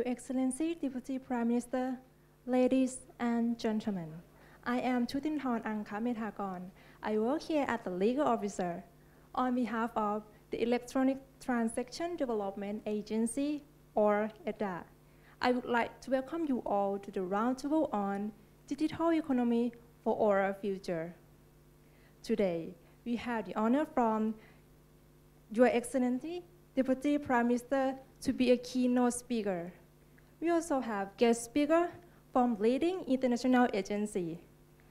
Your Excellency, Deputy Prime Minister, ladies and gentlemen, I am Tutinthorn Angkamethakon. I work here as the legal officer. On behalf of the Electronic Transaction Development Agency, or ETDA, I would like to welcome you all to the roundtable on digital economy for our future. Today, we have the honor from Your Excellency, Deputy Prime Minister, to be a keynote speaker. We also have guest speakers from leading international agencies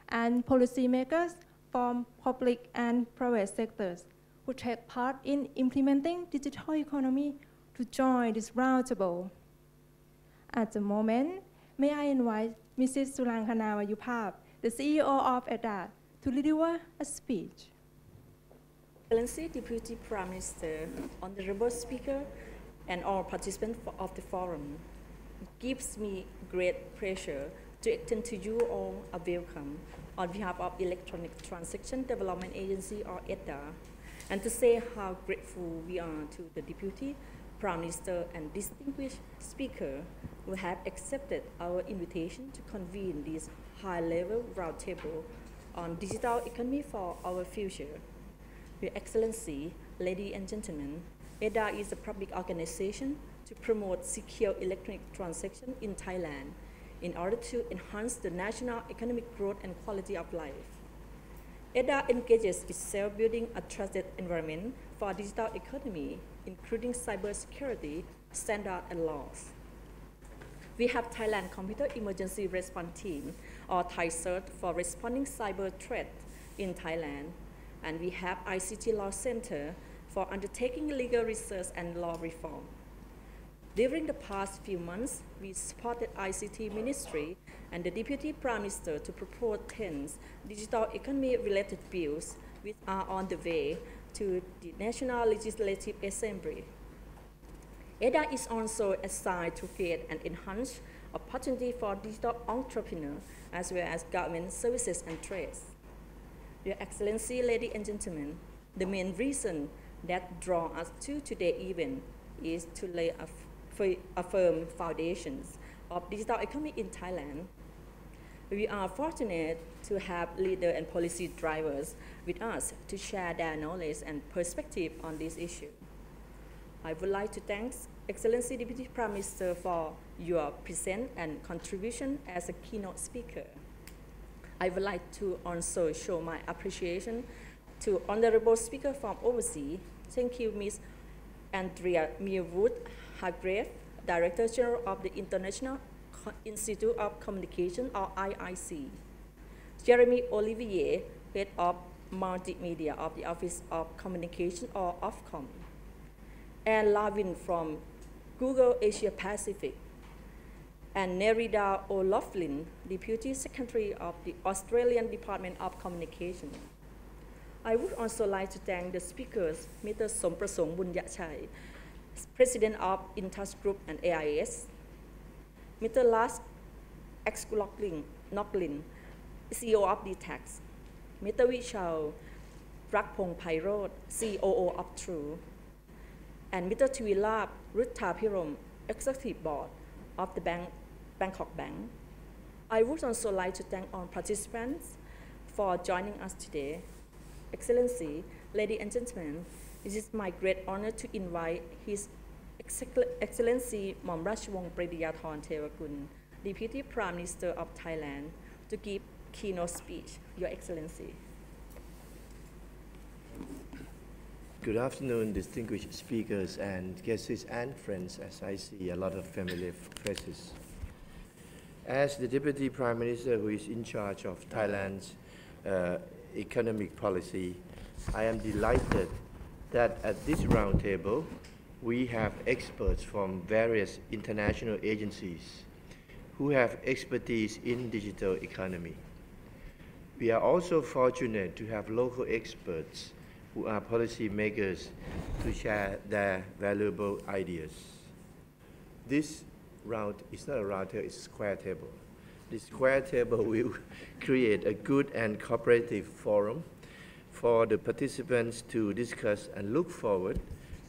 and policymakers from public and private sectors who take part in implementing digital economy to join this roundtable. At the moment, may I invite Mrs. Surangkana Wayuparb, the CEO of ETDA, to deliver a speech. Excellency Deputy Prime Minister, Honorable Speaker, and all participants of the forum gives me great pleasure to extend to you all a welcome on behalf of Electronic Transaction Development Agency or ETDA, and to say how grateful we are to the Deputy Prime Minister and distinguished speaker who have accepted our invitation to convene this high-level roundtable on digital economy for our future. Your Excellency, ladies and gentlemen, ETDA is a public organization to promote secure electronic transaction in Thailand in order to enhance the national economic growth and quality of life. ETDA engages itself building a trusted environment for digital economy, including cybersecurity, standards, and laws. We have Thailand Computer Emergency Response Team, or ThaiCERT, for responding cyber threat in Thailand, and we have ICT Law Center for undertaking legal research and law reform. During the past few months, we supported ICT Ministry and the Deputy Prime Minister to propose 10 digital economy-related bills which are on the way to the National Legislative Assembly. ETDA is also assigned to create and enhance opportunity for digital entrepreneurs as well as government services and trades. Your Excellency, ladies and gentlemen, the main reason that draw us to today's event is to lay a a firm foundations of digital economy in Thailand. We are fortunate to have leaders and policy drivers with us to share their knowledge and perspective on this issue. I would like to thank Excellency Deputy Prime Minister for your presence and contribution as a keynote speaker. I would like to also show my appreciation to Honorable Speaker from overseas. Thank you, Ms. Andrea Millwood Hargrave, Director General of the International Institute of Communication, or IIC. Jeremy Olivier, Head of Multimedia of the Office of Communication or Ofcom, Ann Lavin from Google Asia Pacific, and Nerida O'Loughlin, Deputy Secretary of the Australian Department of Communication. I would also like to thank the speakers, Mr. Somprasong Bunyachai, President of Intouch Group and AIS, Mr. Lars Exkulocklin, Knocklin, CEO of DTAC, Mr. Vishal Rakpong Pairod, COO of True, and Mr. Tuilab Rutthapirom, Executive Board of the Bank, Bangkok Bank. I would also like to thank all participants for joining us today. Excellency, ladies and gentlemen, it is my great honor to invite His Excellency Mom Rajwong Pridiyathorn Deputy Prime Minister of Thailand, to give keynote speech. Your Excellency. Good afternoon, distinguished speakers and guests and friends, as I see a lot of familiar faces. As the Deputy Prime Minister who is in charge of Thailand's uh, economic policy, I am delighted that at this roundtable, we have experts from various international agencies who have expertise in digital economy. We are also fortunate to have local experts who are policymakers to share their valuable ideas. This round is not a round table, it's a square table. This square table will create a good and cooperative forum for the participants to discuss and look forward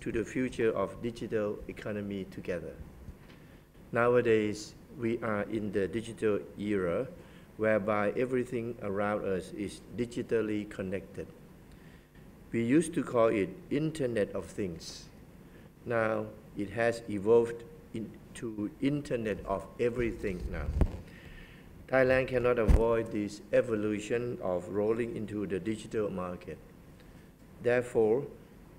to the future of digital economy together. Nowadays, we are in the digital era whereby everything around us is digitally connected. We used to call it Internet of Things. Now it has evolved into Internet of Everything now. Thailand cannot avoid this evolution of rolling into the digital market. Therefore,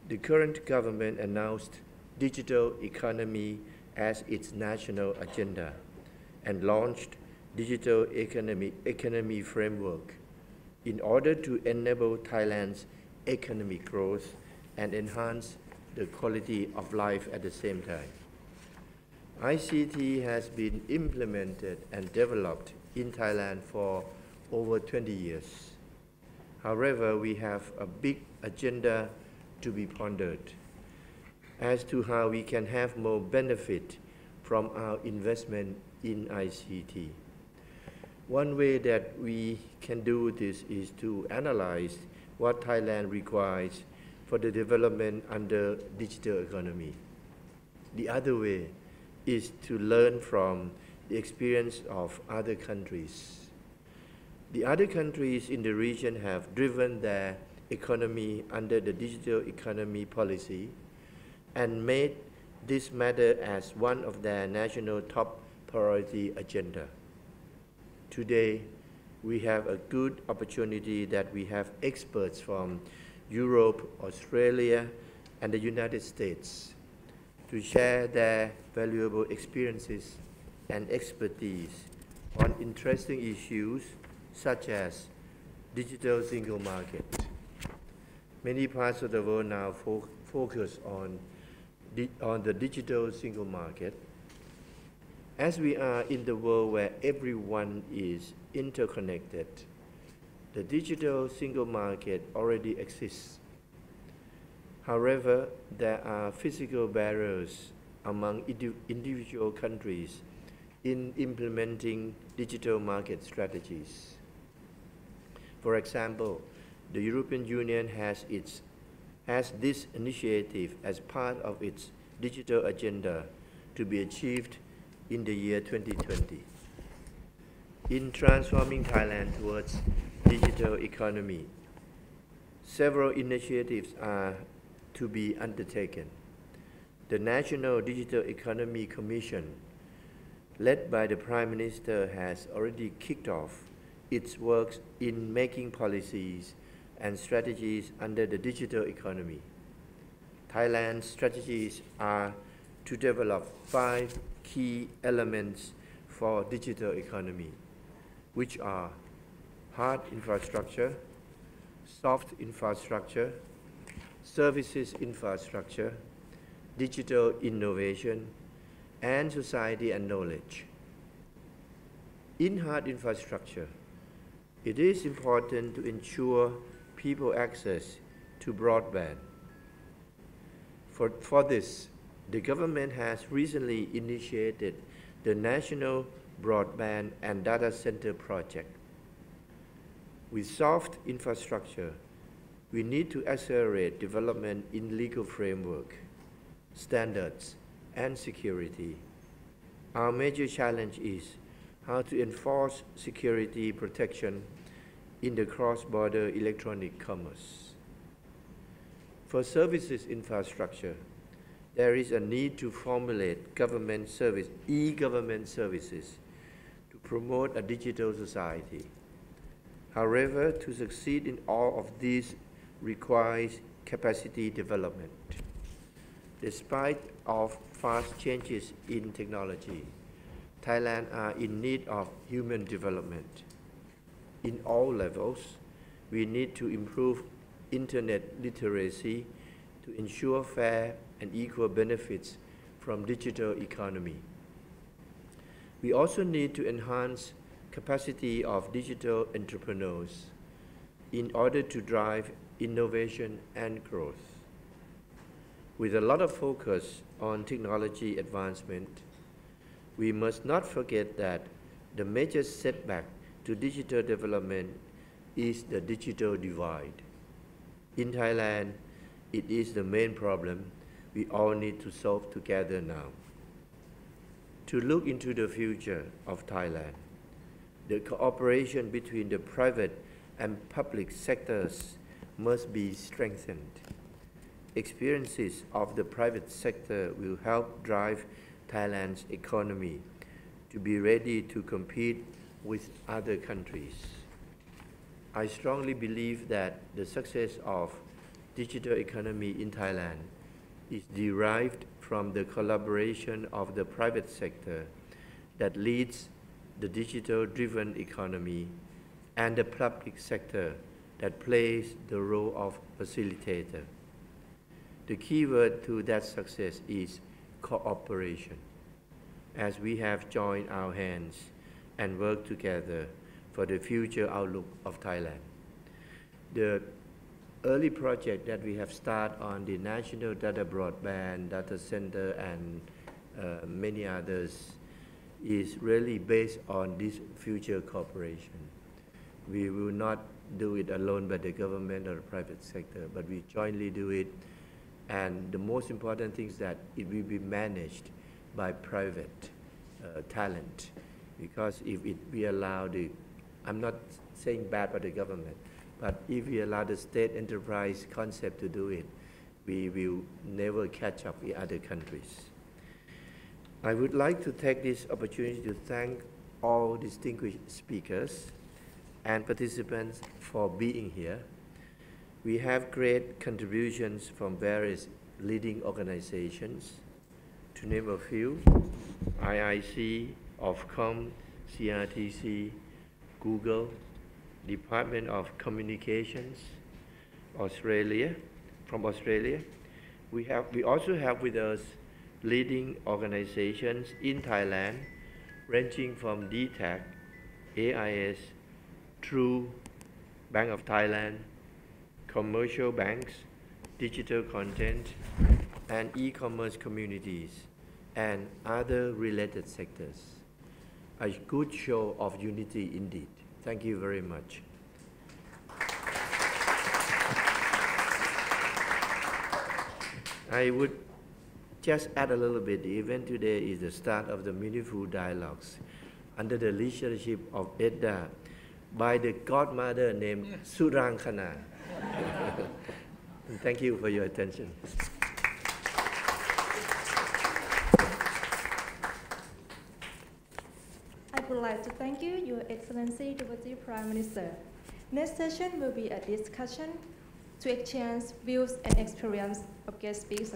the current government announced digital economy as its national agenda and launched digital economy, economy framework in order to enable Thailand's economic growth and enhance the quality of life at the same time. ICT has been implemented and developed in Thailand for over 20 years. However, we have a big agenda to be pondered as to how we can have more benefit from our investment in ICT. One way that we can do this is to analyze what Thailand requires for the development under digital economy. The other way is to learn from the experience of other countries. The other countries in the region have driven their economy under the digital economy policy and made this matter as one of their national top priority agenda. Today, we have a good opportunity that we have experts from Europe, Australia, and the United States to share their valuable experiences and expertise on interesting issues such as digital single market. Many parts of the world now fo focus on, on the digital single market. As we are in the world where everyone is interconnected, the digital single market already exists. However, there are physical barriers among individual countries in implementing digital market strategies. For example, the European Union has, its, has this initiative as part of its digital agenda to be achieved in the year 2020. In transforming Thailand towards digital economy, several initiatives are to be undertaken. The National Digital Economy Commission, led by the Prime Minister, has already kicked off its works in making policies and strategies under the digital economy. Thailand's strategies are to develop five key elements for digital economy, which are hard infrastructure, soft infrastructure, services infrastructure, digital innovation, and society and knowledge. In hard infrastructure, it is important to ensure people access to broadband. For, for this, the government has recently initiated the National Broadband and Data Center Project. With soft infrastructure, we need to accelerate development in legal framework, standards, and security. Our major challenge is how to enforce security protection in the cross-border electronic commerce. For services infrastructure, there is a need to formulate government service, e-government services to promote a digital society. However, to succeed in all of these requires capacity development. Despite of fast changes in technology, Thailand are in need of human development. In all levels, we need to improve internet literacy to ensure fair and equal benefits from digital economy. We also need to enhance capacity of digital entrepreneurs in order to drive innovation and growth. With a lot of focus on technology advancement, we must not forget that the major setback to digital development is the digital divide. In Thailand, it is the main problem we all need to solve together now. To look into the future of Thailand, the cooperation between the private and public sectors must be strengthened. Experiences of the private sector will help drive Thailand's economy to be ready to compete with other countries. I strongly believe that the success of digital economy in Thailand is derived from the collaboration of the private sector that leads the digital-driven economy and the public sector that plays the role of facilitator. The key word to that success is cooperation, as we have joined our hands and worked together for the future outlook of Thailand. The early project that we have started on the National Data Broadband Data Center and uh, many others is really based on this future cooperation. We will not do it alone by the government or the private sector, but we jointly do it. And the most important thing is that it will be managed by private uh, talent. Because if it, we allow the, I'm not saying bad about the government, but if we allow the state enterprise concept to do it, we will never catch up with other countries. I would like to take this opportunity to thank all distinguished speakers and participants for being here. We have great contributions from various leading organizations. To name a few, IIC, Ofcom, CRTC, Google, Department of Communications, Australia, from Australia. We, have, we also have with us leading organizations in Thailand, ranging from DTAC, AIS, True, Bank of Thailand, commercial banks, digital content, and e-commerce communities, and other related sectors. A good show of unity indeed. Thank you very much. I would just add a little bit, the event today is the start of the meaningful dialogues under the leadership of ETDA by the godmother named Surangkhana. Thank you for your attention. I would like to thank you, Your Excellency Deputy Prime Minister. Next session will be a discussion to exchange views and experience of guest speakers.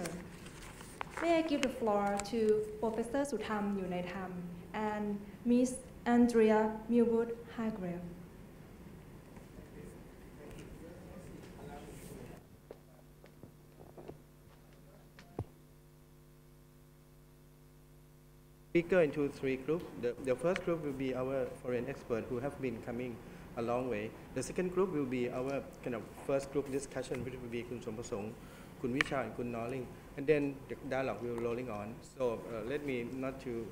May I give the floor to Professor Sutham Yunaitham and Ms. Andrea Millwood Hargrave. Speaker into three groups. The, the first group will be our foreign experts who have been coming a long way. The second group will be our kind of first group discussion, which will be Kun Sompasong, Kun Vicha, and Kun Norling. And then the dialogue will rolling on. So uh, let me not to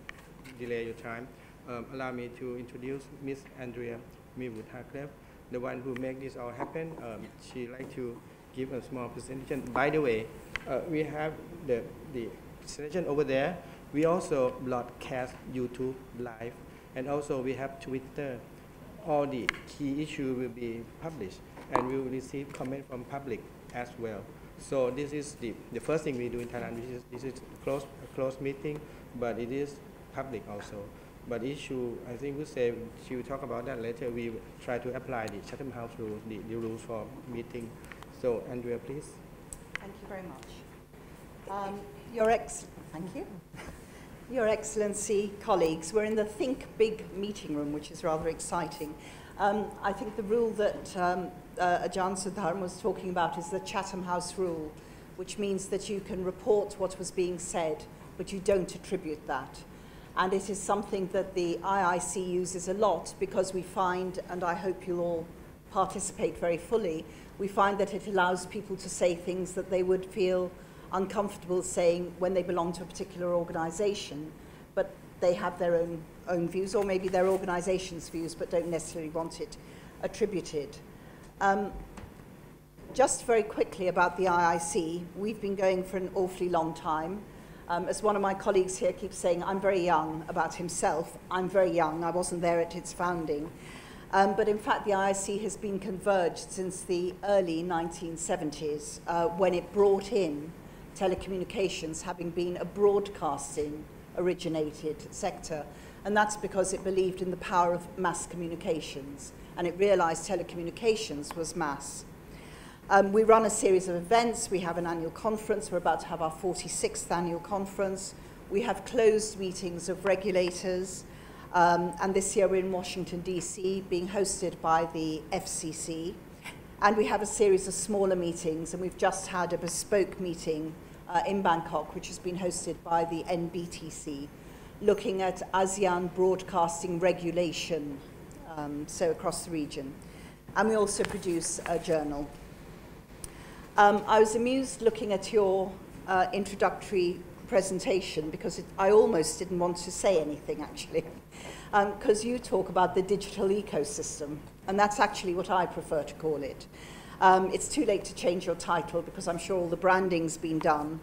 delay your time. Um, allow me to introduce Miss Andrea Millwood Hargrave, the one who make this all happen. Um, she like to give a small presentation. By the way, uh, we have the, the presentation over there. We also broadcast YouTube live, and also we have Twitter. All the key issue will be published, and we will receive comment from public as well. So this is the, the first thing we do in Thailand. This is, this is close, a close meeting, but it is public also. But issue, I think we say she will talk about that later. We try to apply the Chatham House rules, the, the rules for meeting. So Andrea, please. Thank you very much. Um, Your ex, thank you. Your Excellency, colleagues, we're in the Think Big meeting room, which is rather exciting. Um, I think the rule that um, uh, Ajahn was talking about is the Chatham House rule, which means that you can report what was being said, but you don't attribute that. And it is something that the IIC uses a lot because we find, and I hope you'll all participate very fully, we find that it allows people to say things that they would feel uncomfortable saying when they belong to a particular organization, but they have their own, own views, or maybe their organization's views, but don't necessarily want it attributed. Um, just very quickly about the IIC, we've been going for an awfully long time. Um, as one of my colleagues here keeps saying, I'm very young about himself. I'm very young. I wasn't there at its founding. Um, but in fact, the IIC has been converged since the early 1970s uh, when it brought in telecommunications having been a broadcasting originated sector. And that's because it believed in the power of mass communications and it realized telecommunications was mass. Um, we run a series of events. We have an annual conference. We're about to have our 46th annual conference. We have closed meetings of regulators. Um, and this year we're in Washington, D.C., being hosted by the FCC. And we have a series of smaller meetings, and we've just had a bespoke meeting uh, in Bangkok, which has been hosted by the NBTC, looking at ASEAN broadcasting regulation, um, so across the region. And we also produce a journal. Um, I was amused looking at your uh, introductory presentation because it, I almost didn't want to say anything actually. Because um, you talk about the digital ecosystem, and that's actually what I prefer to call it. Um, it's too late to change your title because I'm sure all the branding's been done.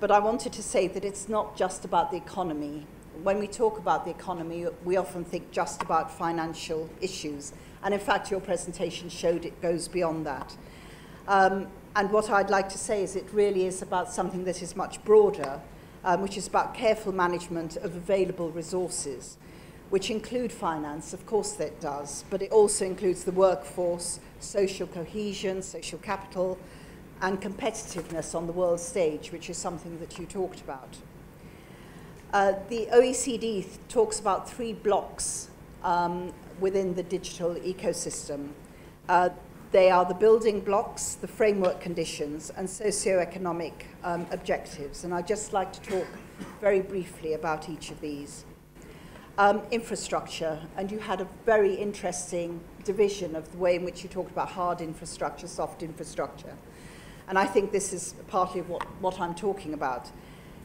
But I wanted to say that it's not just about the economy. When we talk about the economy, we often think just about financial issues. And in fact, your presentation showed it goes beyond that. Um, and what I'd like to say is it really is about something that is much broader, um, which is about careful management of available resources. Which include finance, of course that does, but it also includes the workforce, social cohesion, social capital, and competitiveness on the world stage, which is something that you talked about. Uh, the OECD talks about three blocks um, within the digital ecosystem. Uh, they are the building blocks, the framework conditions, and socioeconomic um, objectives. And I'd just like to talk very briefly about each of these. Um, infrastructure, and you had a very interesting division of the way in which you talked about hard infrastructure, soft infrastructure. And I think this is partly what, what I'm talking about.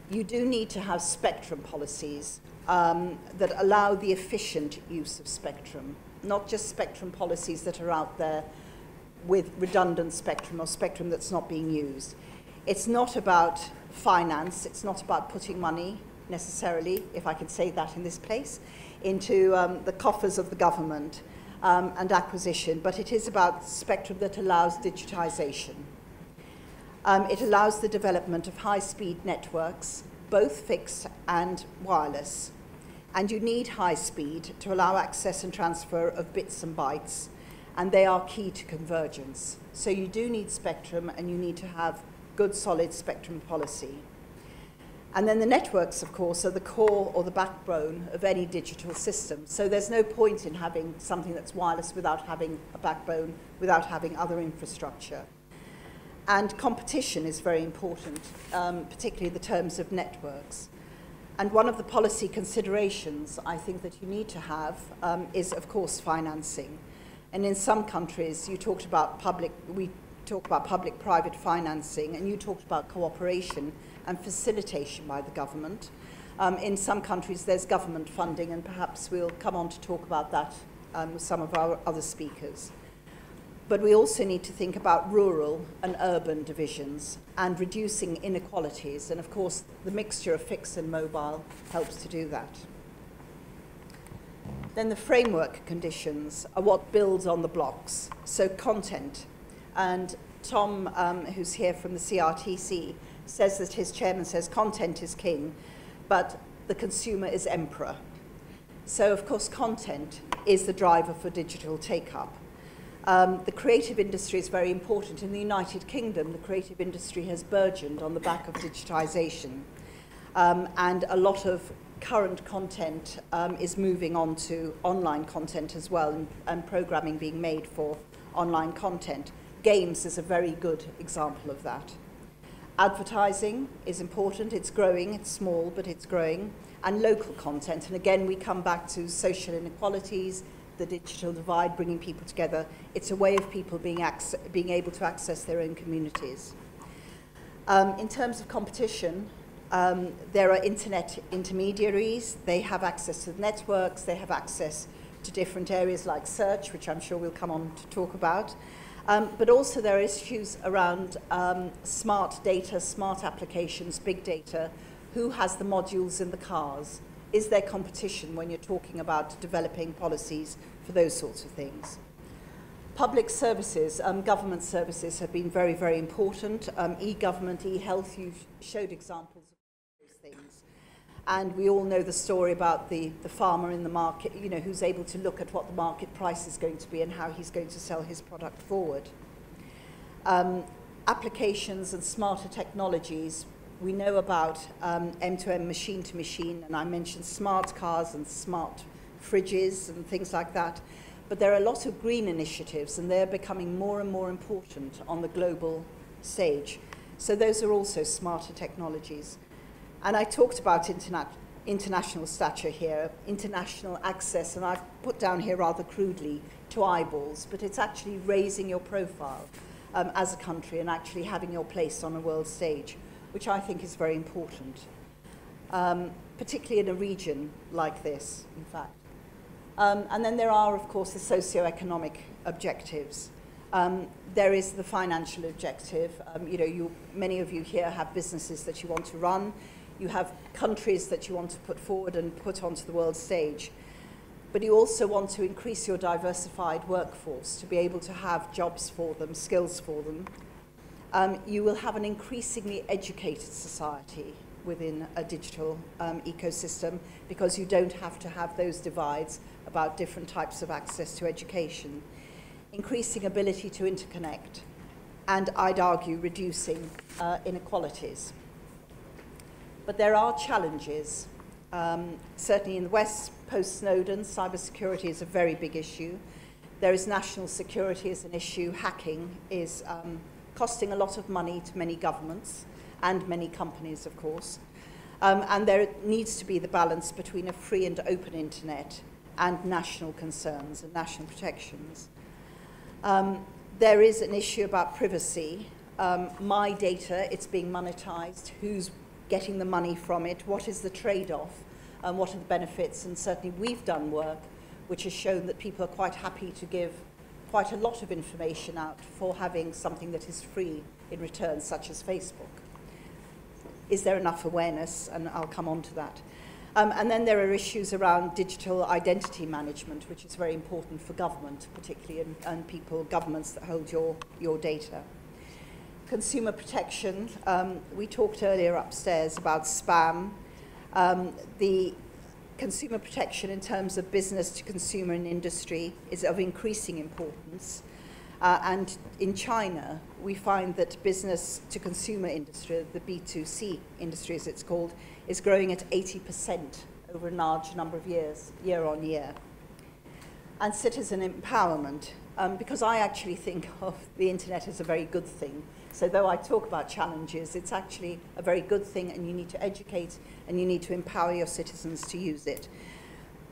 You do need to have spectrum policies um, that allow the efficient use of spectrum, not just spectrum policies that are out there with redundant spectrum or spectrum that's not being used. It's not about finance, it's not about putting money necessarily, if I can say that in this place, into um, the coffers of the government um, and acquisition, but it is about spectrum that allows digitization. Um, it allows the development of high-speed networks, both fixed and wireless. And you need high speed to allow access and transfer of bits and bytes, and they are key to convergence. So you do need spectrum, and you need to have good, solid spectrum policy. And then the networks, of course, are the core or the backbone of any digital system. So there's no point in having something that's wireless without having a backbone, without having other infrastructure. And competition is very important, um, particularly the terms of networks. And one of the policy considerations I think that you need to have um, is, of course, financing. And in some countries, you talked about public, we talk about public-private financing, and you talked about cooperation and facilitation by the government. Um, in some countries, there's government funding, and perhaps we'll come on to talk about that um, with some of our other speakers. But we also need to think about rural and urban divisions and reducing inequalities. And of course, the mixture of fixed and mobile helps to do that. Then the framework conditions are what builds on the blocks. So content. And Tom, um, who's here from the CRTC, says that his chairman says content is king, but the consumer is emperor. So, of course, content is the driver for digital take-up. Um, the creative industry is very important. In the United Kingdom, the creative industry has burgeoned on the back of digitization. Um, and a lot of current content um, is moving on to online content as well, and, and programming being made for online content. Games is a very good example of that. Advertising is important, it's growing, it's small, but it's growing. And local content, and again, we come back to social inequalities, the digital divide, bringing people together. It's a way of people being, being able to access their own communities. Um, in terms of competition, um, there are internet intermediaries. They have access to the networks. They have access to different areas like search, which I'm sure we'll come on to talk about. Um, but also there are issues around um, smart data, smart applications, big data. Who has the modules in the cars? is there competition when you're talking about developing policies for those sorts of things? Public services, um, government services have been very, very important. Um, e-government, e-health, you showed examples. And we all know the story about the, the farmer in the market, you know, who's able to look at what the market price is going to be and how he's going to sell his product forward. Um, applications and smarter technologies we know about um, M2M machine to machine, and I mentioned smart cars and smart fridges and things like that. But there are a lot of green initiatives, and they're becoming more and more important on the global stage. So those are also smarter technologies. And I talked about interna international stature here, international access, and I've put down here rather crudely to eyeballs, but it's actually raising your profile um, as a country and actually having your place on a world stage which I think is very important, um, particularly in a region like this, in fact. Um, and then there are, of course, the socio-economic objectives. Um, there is the financial objective. Um, you know, you, many of you here have businesses that you want to run. You have countries that you want to put forward and put onto the world stage. But you also want to increase your diversified workforce to be able to have jobs for them, skills for them, um, you will have an increasingly educated society within a digital um, ecosystem because you don't have to have those divides about different types of access to education. Increasing ability to interconnect and I'd argue reducing uh, inequalities. But there are challenges. Um, certainly in the West, post-Snowden, cybersecurity is a very big issue. There is national security as an issue. Hacking is um, costing a lot of money to many governments and many companies, of course. Um, and there needs to be the balance between a free and open internet and national concerns and national protections. Um, there is an issue about privacy. Um, my data, it's being monetized. Who's getting the money from it, what is the trade-off, and what are the benefits. And certainly we've done work which has shown that people are quite happy to give quite a lot of information out for having something that is free in return, such as Facebook. Is there enough awareness? And I'll come on to that. Um, and then there are issues around digital identity management, which is very important for government, particularly, and, and people, governments that hold your, your data. Consumer protection, um, we talked earlier upstairs about spam. Um, the consumer protection in terms of business to consumer and industry is of increasing importance. Uh, and in China, we find that business to consumer industry, the B2C industry as it's called, is growing at 80% over a large number of years, year on year. and citizen empowerment, um, because I actually think of the internet as a very good thing. So though I talk about challenges, it's actually a very good thing and you need to educate and you need to empower your citizens to use it.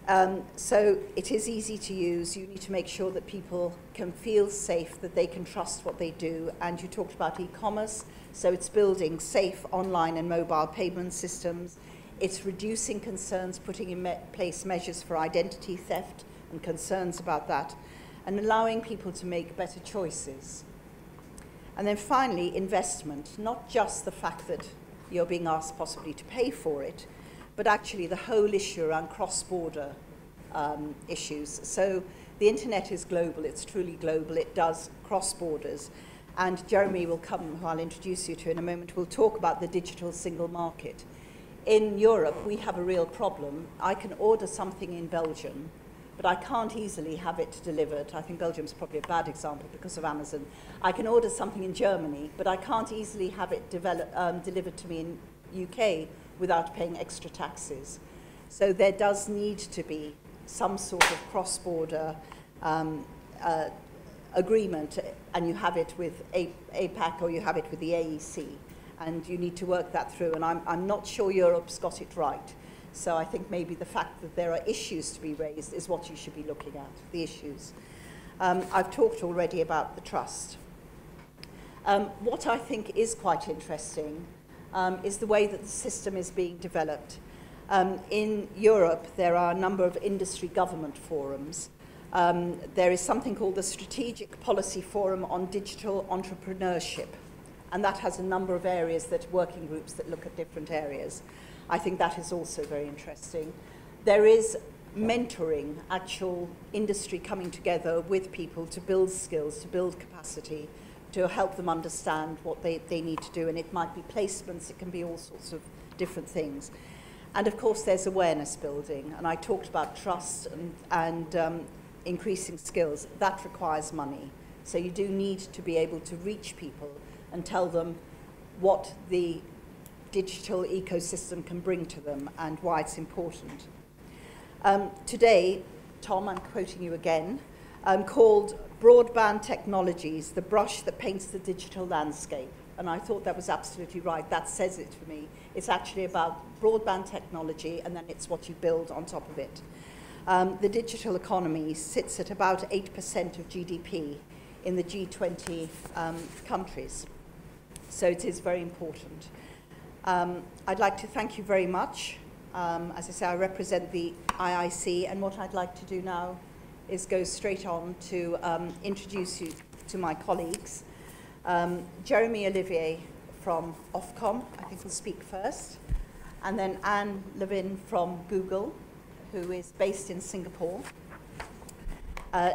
Um, so it is easy to use. You need to make sure that people can feel safe, that they can trust what they do. And you talked about e-commerce, so it's building safe online and mobile payment systems. It's reducing concerns, putting in me place measures for identity theft and concerns about that, and allowing people to make better choices. And then finally, investment, not just the fact that you're being asked possibly to pay for it, but actually the whole issue around cross-border um, issues. So the internet is global, it's truly global, it does cross borders. And Jeremy will come, who I'll introduce you to in a moment, will talk about the digital single market. In Europe, we have a real problem. I can order something in Belgium, but I can't easily have it delivered. I think Belgium's probably a bad example because of Amazon. I can order something in Germany, but I can't easily have it develop, um, delivered to me in UK without paying extra taxes. So there does need to be some sort of cross-border um, uh, agreement, and you have it with APAC or you have it with the AEC, and you need to work that through. And I'm, I'm not sure Europe's got it right. So I think maybe the fact that there are issues to be raised is what you should be looking at, the issues. Um, I've talked already about the trust. Um, what I think is quite interesting um, is the way that the system is being developed. Um, in Europe, there are a number of industry government forums. Um, there is something called the Strategic Policy Forum on Digital Entrepreneurship, and that has a number of areas that working groups that look at different areas. I think that is also very interesting. There is mentoring, actual industry coming together with people to build skills, to build capacity, to help them understand what they, they need to do. And it might be placements, it can be all sorts of different things. And of course, there's awareness building. And I talked about trust and, and um, increasing skills. That requires money. So you do need to be able to reach people and tell them what the digital ecosystem can bring to them and why it's important. Um, today, Tom, I'm quoting you again, um, called Broadband Technologies, the brush that paints the digital landscape. And I thought that was absolutely right. That says it for me. It's actually about broadband technology, and then it's what you build on top of it. Um, the digital economy sits at about 8% of GDP in the G20 um, countries. So it is very important. Um, I'd like to thank you very much. Um, as I say, I represent the IIC, and what I'd like to do now is go straight on to um, introduce you to my colleagues. Um, Jeremy Olivier from Ofcom, I think will speak first, and then Ann Lavin from Google, who is based in Singapore. Uh,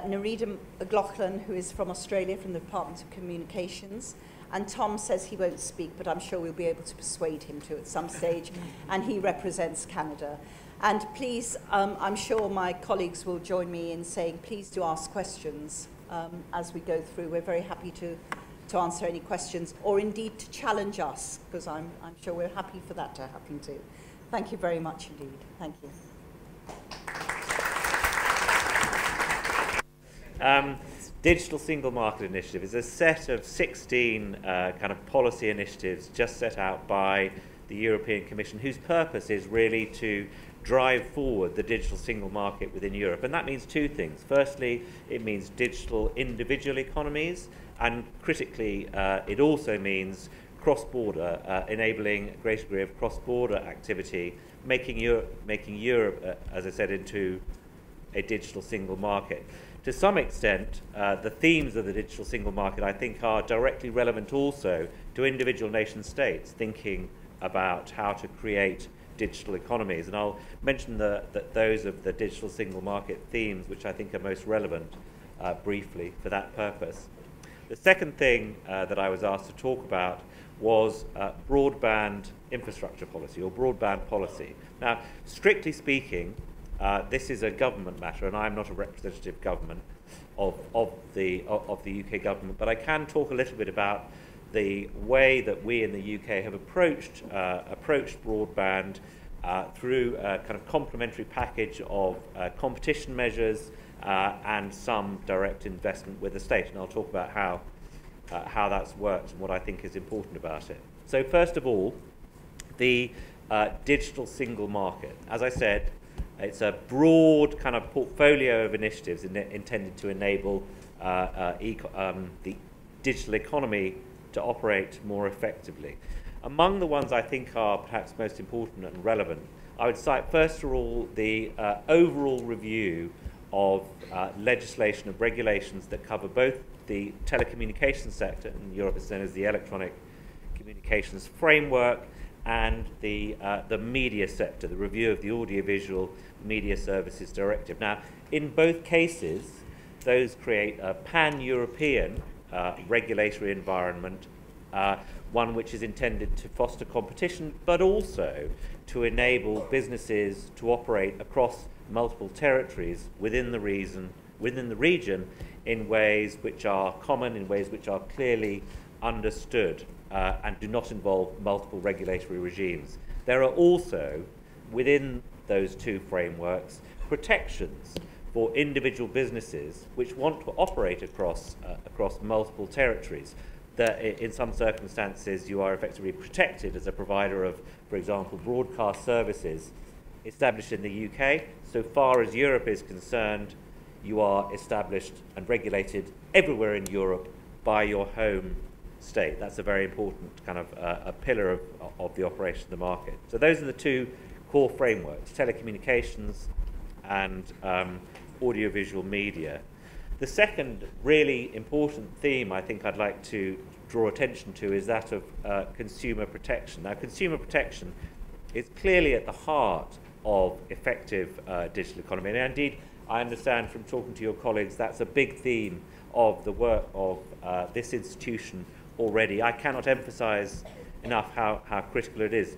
McLaughlin, who is from Australia, from the Department of Communications, and Tom says he won't speak, but I'm sure we'll be able to persuade him to at some stage, and he represents Canada. And please, um, I'm sure my colleagues will join me in saying, please do ask questions um, as we go through. We're very happy to, to answer any questions, or indeed to challenge us, because I'm, I'm sure we're happy for that to happen too. Thank you very much indeed. Thank you. Um, Digital Single Market Initiative is a set of 16 uh, kind of policy initiatives just set out by the European Commission, whose purpose is really to drive forward the digital single market within Europe. And that means two things. Firstly, it means digital individual economies, and critically, uh, it also means cross-border, uh, enabling a greater degree of cross-border activity, making Europe, making Europe uh, as I said, into a digital single market. To some extent, uh, the themes of the digital single market, I think, are directly relevant also to individual nation states thinking about how to create digital economies. And I'll mention the, the, those of the digital single market themes which I think are most relevant uh, briefly for that purpose. The second thing uh, that I was asked to talk about was uh, broadband infrastructure policy or broadband policy. Now, strictly speaking, uh, this is a government matter, and I'm not a representative government of, of, the, of, of the UK government, but I can talk a little bit about the way that we in the UK have approached, uh, approached broadband uh, through a kind of complementary package of uh, competition measures uh, and some direct investment with the state. And I'll talk about how, uh, how that's worked and what I think is important about it. So first of all, the digital single market. As I said, it's a broad kind of portfolio of initiatives in, intended to enable uh, uh, um, the digital economy to operate more effectively. Among the ones I think are perhaps most important and relevant, I would cite first of all the uh, overall review of uh, legislation and regulations that cover both the telecommunications sector, in Europe it's known as the Electronic Communications Framework, and the, uh, the media sector, the review of the Audiovisual Media Services Directive. Now, in both cases, those create a pan-European uh, regulatory environment, uh, one which is intended to foster competition, but also to enable businesses to operate across multiple territories within the reason, within the region in ways which are common, in ways which are clearly understood uh, and do not involve multiple regulatory regimes. There are also, within those two frameworks, protections for individual businesses which want to operate across, uh, across multiple territories. That in some circumstances you are effectively protected as a provider of, for example, broadcast services established in the UK. So far as Europe is concerned, you are established and regulated everywhere in Europe by your home state. That's a very important kind of uh, a pillar of, of the operation of the market. So those are the two core frameworks, telecommunications and um, audiovisual media. The second really important theme I think I'd like to draw attention to is that of uh, consumer protection. Now, consumer protection is clearly at the heart of effective uh, digital economy. And indeed, I understand from talking to your colleagues that's a big theme of the work of uh, this institution already. I cannot emphasize enough how, how critical it is.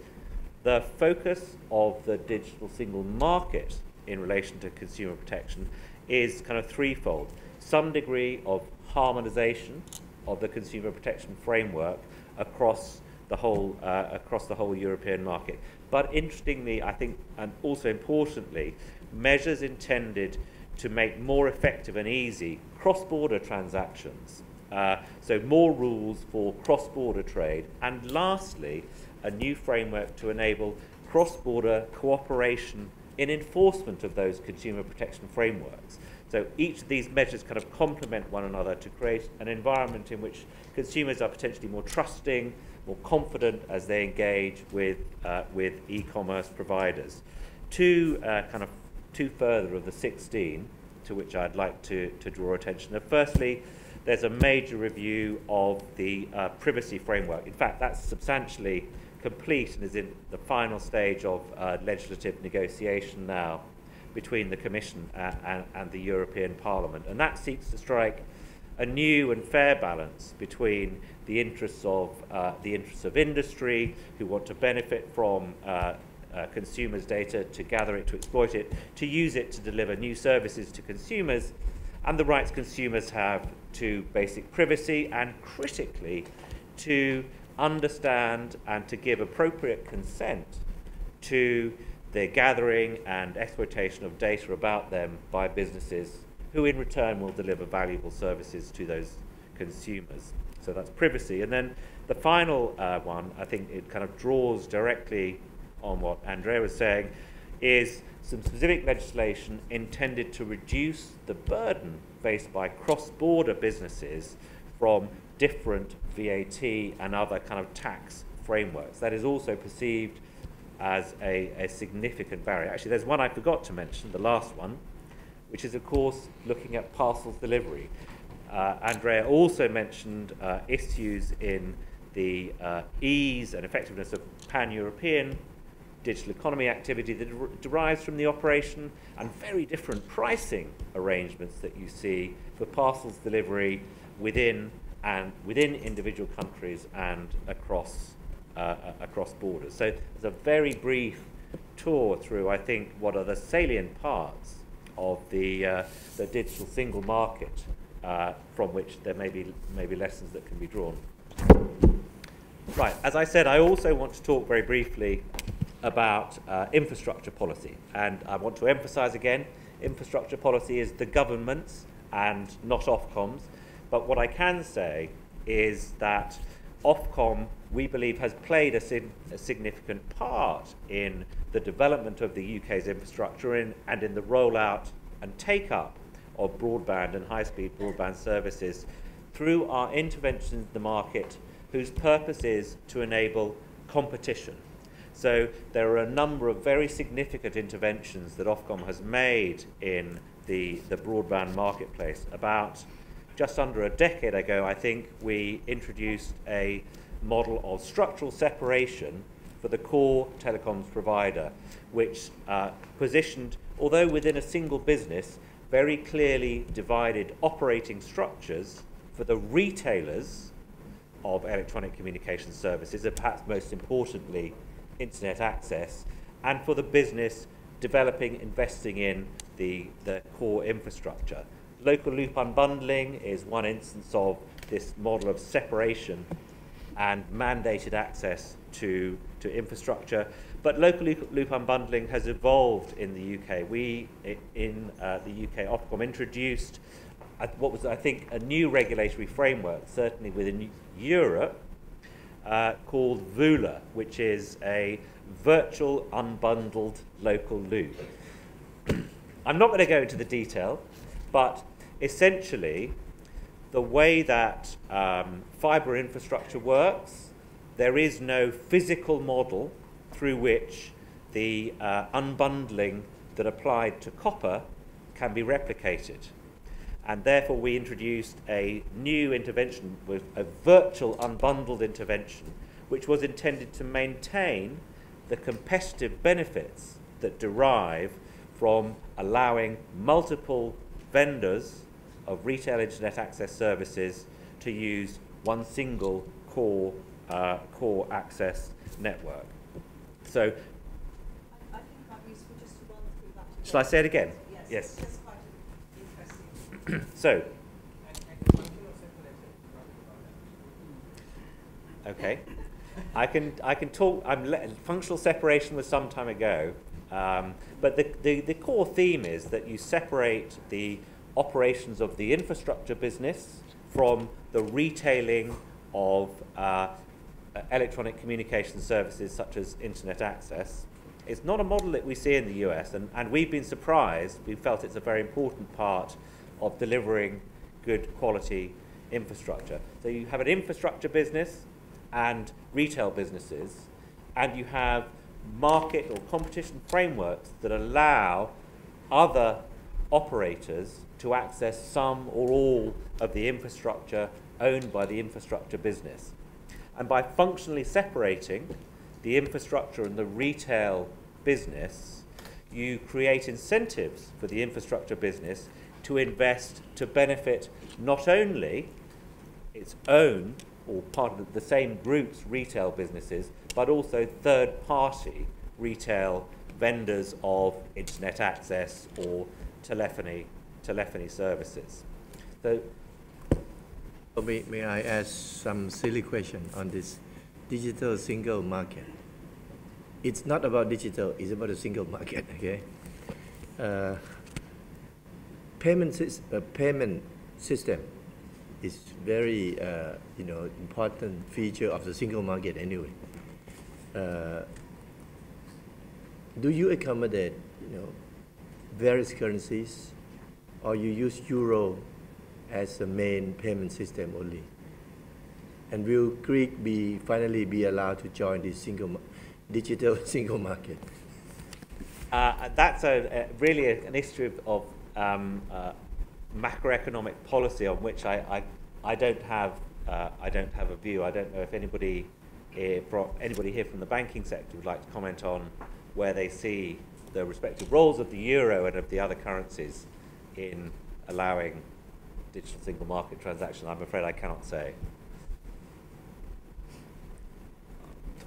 The focus of the digital single market in relation to consumer protection is kind of threefold. Some degree of harmonization of the consumer protection framework across the whole, uh, across the whole European market. But interestingly, I think, and also importantly, measures intended to make more effective and easy cross-border transactions uh, so more rules for cross-border trade. And lastly, a new framework to enable cross-border cooperation in enforcement of those consumer protection frameworks. So each of these measures kind of complement one another to create an environment in which consumers are potentially more trusting, more confident as they engage with, uh, with e-commerce providers. Two uh, kind of two further of the 16 to which I'd like to, to draw attention. firstly, there's a major review of the uh, privacy framework. In fact, that's substantially complete and is in the final stage of uh, legislative negotiation now between the Commission uh, and, and, the European Parliament. And that seeks to strike a new and fair balance between the interests of uh, the interests of industry who want to benefit from uh, uh, consumers' data, to gather it, to exploit it, to use it to deliver new services to consumers, and the rights consumers have to basic privacy and critically to understand and to give appropriate consent to the gathering and exploitation of data about them by businesses who in return will deliver valuable services to those consumers. So that's privacy. And then the final uh, one, I think it kind of draws directly on what Andrea was saying, is some specific legislation intended to reduce the burden faced by cross-border businesses from different VAT and other kind of tax frameworks. That is also perceived as a, a significant barrier. Actually, there's one I forgot to mention, the last one, which is, of course, looking at parcels delivery. Uh, Andrea also mentioned uh, issues in the uh, ease and effectiveness of pan-European digital economy activity that derives from the operation and very different pricing arrangements that you see for parcels delivery within and within individual countries and across uh, across borders. So there's a very brief tour through, I think, what are the salient parts of the uh, the digital single market, uh, from which there may be maybe lessons that can be drawn. Right, as I said, I also want to talk very briefly about uh, infrastructure policy. And I want to emphasize again infrastructure policy is the government's and not Ofcom's. But what I can say is that Ofcom, we believe, has played a, a significant part in the development of the UK's infrastructure in, and in the rollout and take up of broadband and high speed broadband services through our interventions in the market, whose purpose is to enable competition. So there are a number of very significant interventions that Ofcom has made in the, the broadband marketplace. About just under a decade ago, I think we introduced a model of structural separation for the core telecoms provider, which uh, positioned, although within a single business, very clearly divided operating structures for the retailers of electronic communication services, and perhaps most importantly, internet access, and for the business developing, investing in the, the core infrastructure. Local loop unbundling is one instance of this model of separation and mandated access to, to infrastructure. But local loop unbundling has evolved in the UK. We, in uh, the UK, Ofcom introduced uh, what was, I think, a new regulatory framework, certainly within Europe, uh, called VULA, which is a virtual unbundled local loop. I'm not going to go into the detail, but essentially, the way that um, fibre infrastructure works, there is no physical model through which the uh, unbundling that applied to copper can be replicated. And therefore, we introduced a new intervention with a virtual unbundled intervention, which was intended to maintain the competitive benefits that derive from allowing multiple vendors of retail internet access services to use one single core, uh, core access network. So, I, I think that useful just to run through that. Shall I say it again? Yes. yes. so, okay. I can, I can talk, I'm le- functional separation was some time ago, um, but the, the, the core theme is that you separate the operations of the infrastructure business from the retailing of uh, electronic communication services such as internet access. It's not a model that we see in the US, and, and we've been surprised. We felt it's a very important part of delivering good quality infrastructure. So you have an infrastructure business and retail businesses, and you have market or competition frameworks that allow other operators to access some or all of the infrastructure owned by the infrastructure business. And by functionally separating the infrastructure and the retail business, you create incentives for the infrastructure business to invest to benefit not only its own or part of the same group's retail businesses, but also third party retail vendors of internet access or telephony, telephony services. So, may, may I ask some silly question on this digital single market? It's not about digital, it's about a single market, okay? Uh, payment, uh, payment system is very uh, you know important feature of the single market anyway. Uh, do you accommodate you know various currencies, or you use euro as the main payment system only? And will Greek be finally be allowed to join this single digital single market? Uh, that's a, a really a, an issue of um, uh, macroeconomic policy on which I, I, I don't have uh, I don't have a view. I don't know if anybody here, anybody here from the banking sector would like to comment on where they see the respective roles of the euro and of the other currencies in allowing digital single market transactions. I'm afraid I cannot say.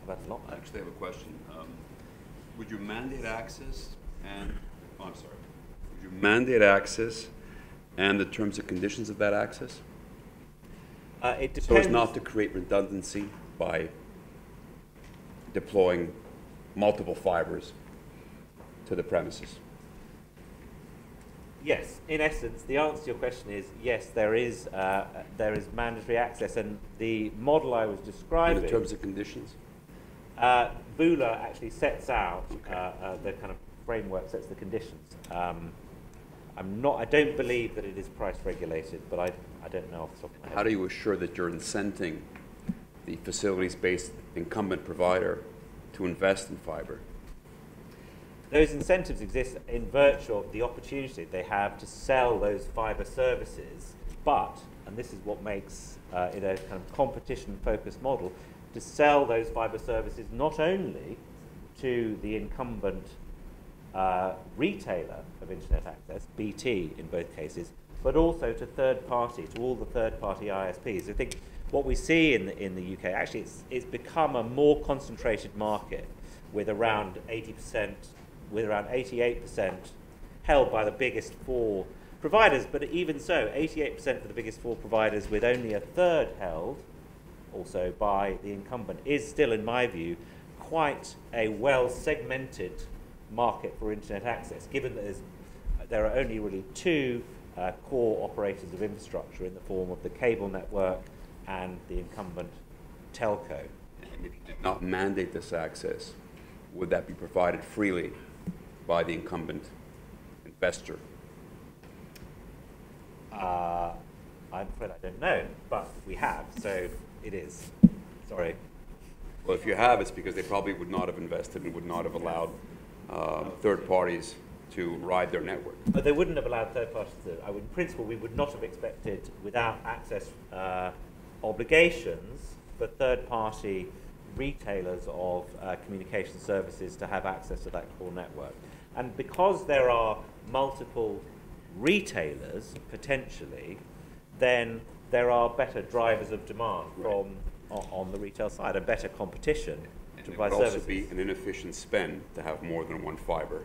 I actually have a question. Um, would you mandate access and, oh, I'm sorry, would you mandate access and the terms and conditions of that access? Uh, it so as not to create redundancy by deploying multiple fibers to the premises? Yes, in essence, the answer to your question is yes, there is, uh, there is mandatory access, and the model I was describing. In terms of conditions? Uh, VULA actually sets out uh, uh, the kind of framework, sets the conditions. Um, I'm not, I don't believe that it is price regulated, but I, I don't know off the top of my head. How do you assure that you're incenting the facilities-based incumbent provider to invest in fiber? Those incentives exist in virtue of the opportunity they have to sell those fibre services, but, and this is what makes uh, it a kind of competition-focused model, to sell those fibre services not only to the incumbent uh, retailer of internet access, BT in both cases, but also to third party, to all the third party ISPs. I think what we see in the, in the UK, actually, it's, it's become a more concentrated market with around 80%, with around 88% held by the biggest four providers. But even so, 88% for the biggest four providers, with only a third held also by the incumbent, is still, in my view, quite a well segmented market for internet access, given that there are only really two uh, core operators of infrastructure in the form of the cable network and the incumbent telco. And if you did not mandate this access, would that be provided freely by the incumbent investor? Uh, I'm afraid I don't know, but we have, so it is. Sorry. Well, if you have, it's because they probably would not have invested and would not have allowed uh, third parties to ride their network. But they wouldn't have allowed third parties to. I would, in principle, we would not have expected, without access uh, obligations, for third party retailers of uh, communication services to have access to that core network. And because there are multiple retailers, potentially, then there are better drivers of demand from on, on the retail side and better competition And to it provide would also be an inefficient spend to have more than one fiber,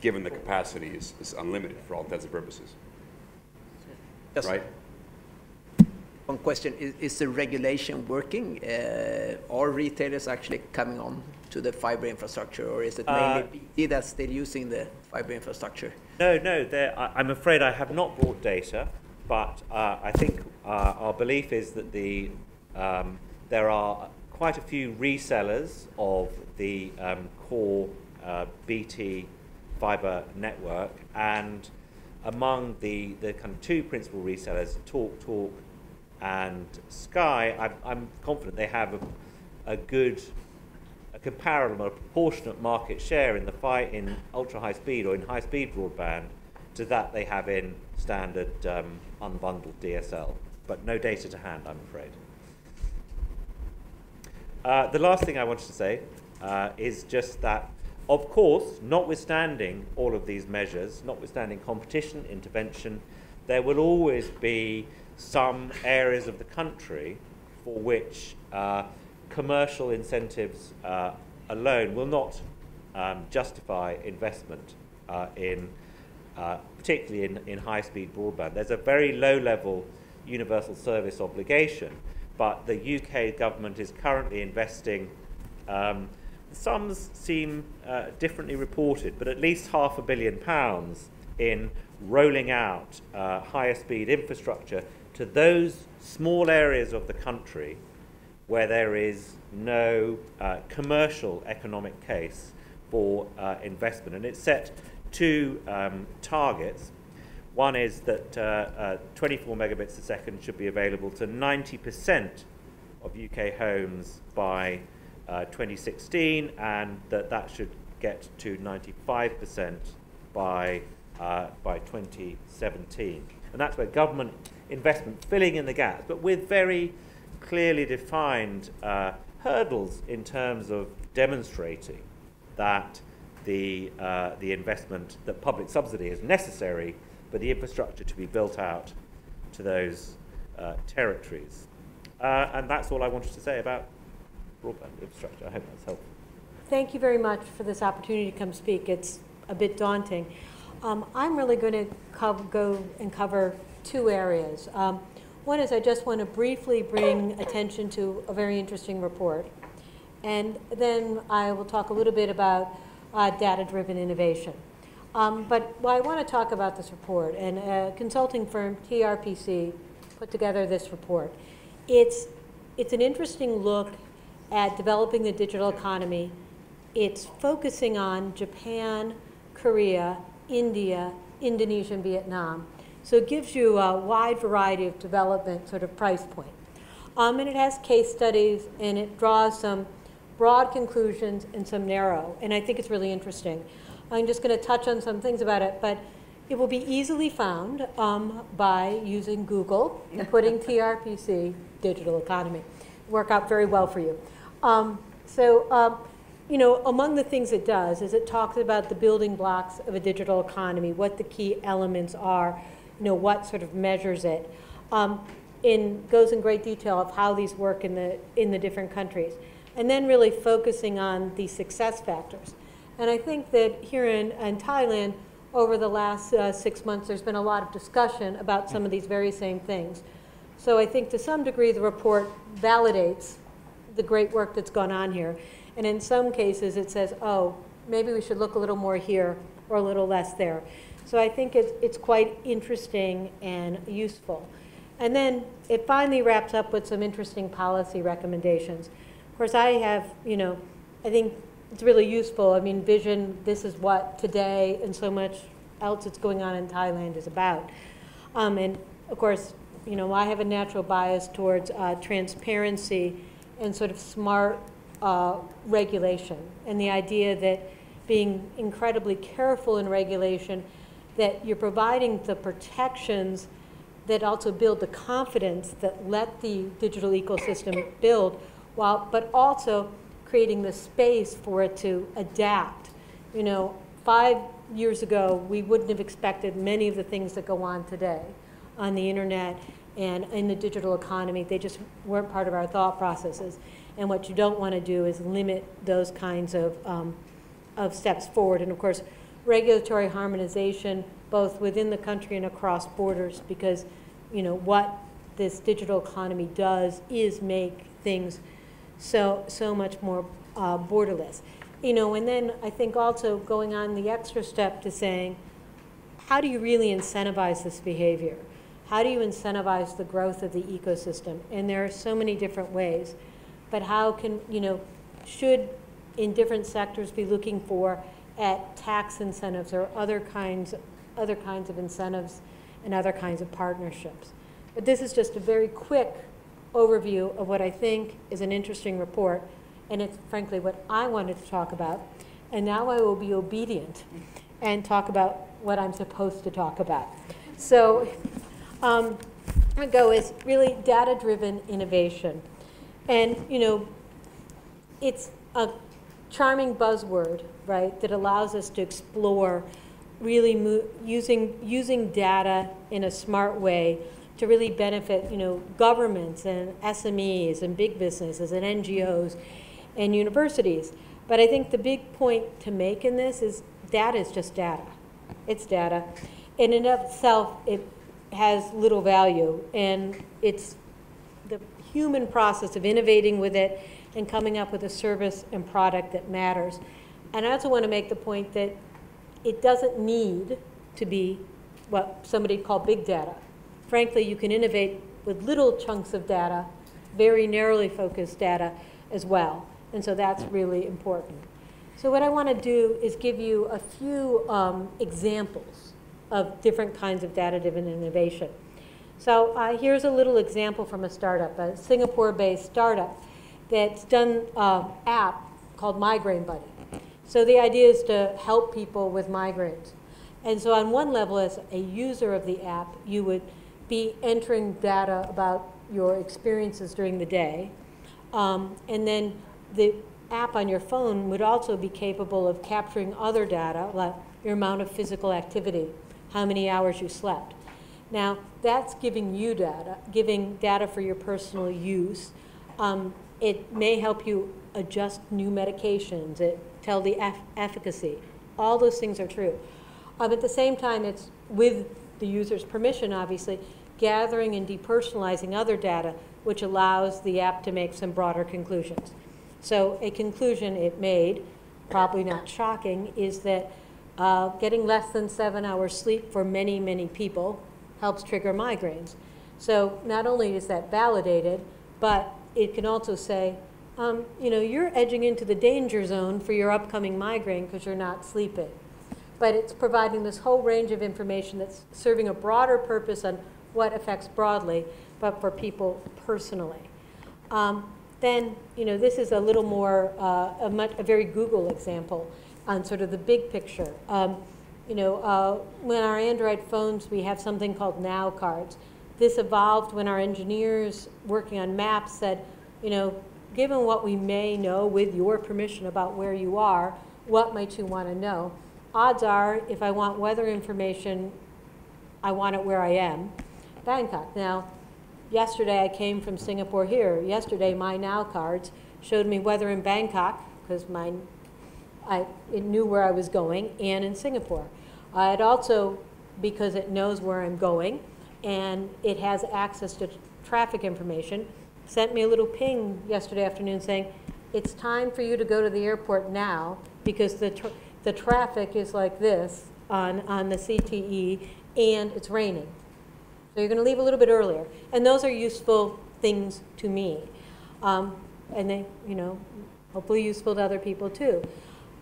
given the capacity is, is unlimited for all intents and purposes, Just right? One question, is, is the regulation working? Uh, are retailers actually coming on to the fiber infrastructure or is it Uh, mainly BT that's still using the fiber infrastructure? No, no, I'm afraid I have not brought data, but uh, I think uh, our belief is that the, um, there are quite a few resellers of the um, core uh, BT fiber network, and among the, the kind of two principal resellers, Talk Talk and Sky, I'm, I'm confident they have a, a good a comparable a proportionate market share in the fight in ultra high speed or in high speed broadband to that they have in standard um, unbundled DSL. But no data to hand, I'm afraid. Uh, the last thing I wanted to say uh, is just that, of course, notwithstanding all of these measures, notwithstanding competition, intervention, there will always be some areas of the country for which uh, commercial incentives uh, alone will not um, justify investment uh, in, uh, particularly in, in high speed broadband. There's a very low level universal service obligation, but the UK government is currently investing. Um, sums seem uh, differently reported, but at least half a billion pounds in rolling out uh, higher speed infrastructure to those small areas of the country where there is no uh, commercial economic case for uh, investment. And it set two um, targets. One is that uh, uh, 24 megabits a second should be available to 90% of UK homes by uh, 2016, and that that should get to 95% by, uh, by 2017. And that's where government investment filling in the gaps, but with very clearly defined uh, hurdles in terms of demonstrating that the, uh, the investment, that public subsidy is necessary for the infrastructure to be built out to those uh, territories. Uh, and that's all I wanted to say about broadband infrastructure. I hope that's helpful. Thank you very much for this opportunity to come speak. It's a bit daunting. Um, I'm really going to go and cover two areas. Um, one is I just want to briefly bring attention to a very interesting report. and then I will talk a little bit about uh, data-driven innovation. Um, but well, I want to talk about this report, and a consulting firm, TRPC, put together this report. It's, it's an interesting look at developing the digital economy. It's focusing on Japan, Korea, India, Indonesia, and Vietnam. So it gives you a wide variety of development sort of price point. Um, and it has case studies and it draws some broad conclusions and some narrow. And I think it's really interesting. I'm just going to touch on some things about it, but it will be easily found um, by using Google and putting TRPC digital economy. Work out very well for you. Um, so, um, you know, among the things it does is it talks about the building blocks of a digital economy, what the key elements are, know, what sort of measures it. Um, in goes in great detail of how these work in the in the different countries, and then really focusing on the success factors. And I think that here in, in Thailand, over the last uh, six months, there's been a lot of discussion about some of these very same things. So I think to some degree the report validates the great work that's gone on here. And in some cases it says, oh, maybe we should look a little more here or a little less there. So I think it's, it's quite interesting and useful. And then it finally wraps up with some interesting policy recommendations. Of course, I have, you know, I think it's really useful. I mean, vision, this is what today and so much else that's going on in Thailand is about. Um, and of course, you know, I have a natural bias towards uh, transparency and sort of smart uh, regulation. And the idea that being incredibly careful in regulation, that you're providing the protections that also build the confidence that let the digital ecosystem build, while, but also creating the space for it to adapt. You know, five years ago, we wouldn't have expected many of the things that go on today on the internet and in the digital economy. They just weren't part of our thought processes. And what you don't want to do is limit those kinds of, um, of steps forward. And of course, regulatory harmonization, both within the country and across borders, because you know what this digital economy does is make things so, so much more uh, borderless. You know, and then I think also going on the extra step to saying, how do you really incentivize this behavior? How do you incentivize the growth of the ecosystem? And there are so many different ways. But how can, you know, should in different sectors be looking for at tax incentives or other kinds, other kinds of incentives and other kinds of partnerships? But this is just a very quick overview of what I think is an interesting report, and it's frankly what I wanted to talk about. And now I will be obedient and talk about what I'm supposed to talk about. So um, go is really data-driven innovation. And, you know, it's a charming buzzword, right, that allows us to explore really using, using data in a smart way to really benefit, you know, governments and SMEs and big businesses and NGOs and universities. But I think the big point to make in this is data is just data. It's data. And in itself, it has little value. And it's the human process of innovating with it and coming up with a service and product that matters. And I also want to make the point that it doesn't need to be what somebody called big data frankly, you can innovate with little chunks of data, very narrowly focused data as well. And so that's really important. So what I want to do is give you a few um, examples of different kinds of data-driven innovation. So uh, here's a little example from a startup, a Singapore-based startup that's done an uh, app called Migraine Buddy. So the idea is to help people with migraines. And so on one level, as a user of the app, you would be entering data about your experiences during the day. Um, and then the app on your phone would also be capable of capturing other data, like your amount of physical activity, how many hours you slept. Now, that's giving you data, giving data for your personal use. Um, it may help you adjust new medications, it tell the efficacy. All those things are true. Um, at the same time, it's with the user's permission, obviously, gathering and depersonalizing other data, which allows the app to make some broader conclusions. So a conclusion it made, probably not shocking, is that uh, getting less than seven hours sleep for many, many people helps trigger migraines. So not only is that validated, but it can also say, um, you know, you're edging into the danger zone for your upcoming migraine because you're not sleeping. But it's providing this whole range of information that's serving a broader purpose on what affects broadly, but for people personally. Um, then, you know, this is a little more, uh, a, much, a very Google example on sort of the big picture. Um, you know, uh, when our Android phones, we have something called Now cards. This evolved when our engineers working on maps said, you know, given what we may know with your permission about where you are, what might you want to know? Odds are, if I want weather information, I want it where I am, Bangkok. Now, yesterday I came from Singapore here. Yesterday, my Now cards showed me weather in Bangkok, because it knew where I was going, and in Singapore. Uh, it also, because it knows where I'm going, and it has access to traffic information, sent me a little ping yesterday afternoon saying, it's time for you to go to the airport now because the, tra the traffic is like this on, on the CTE and it's raining. So you're going to leave a little bit earlier. And those are useful things to me. Um, and they, you know, hopefully useful to other people too.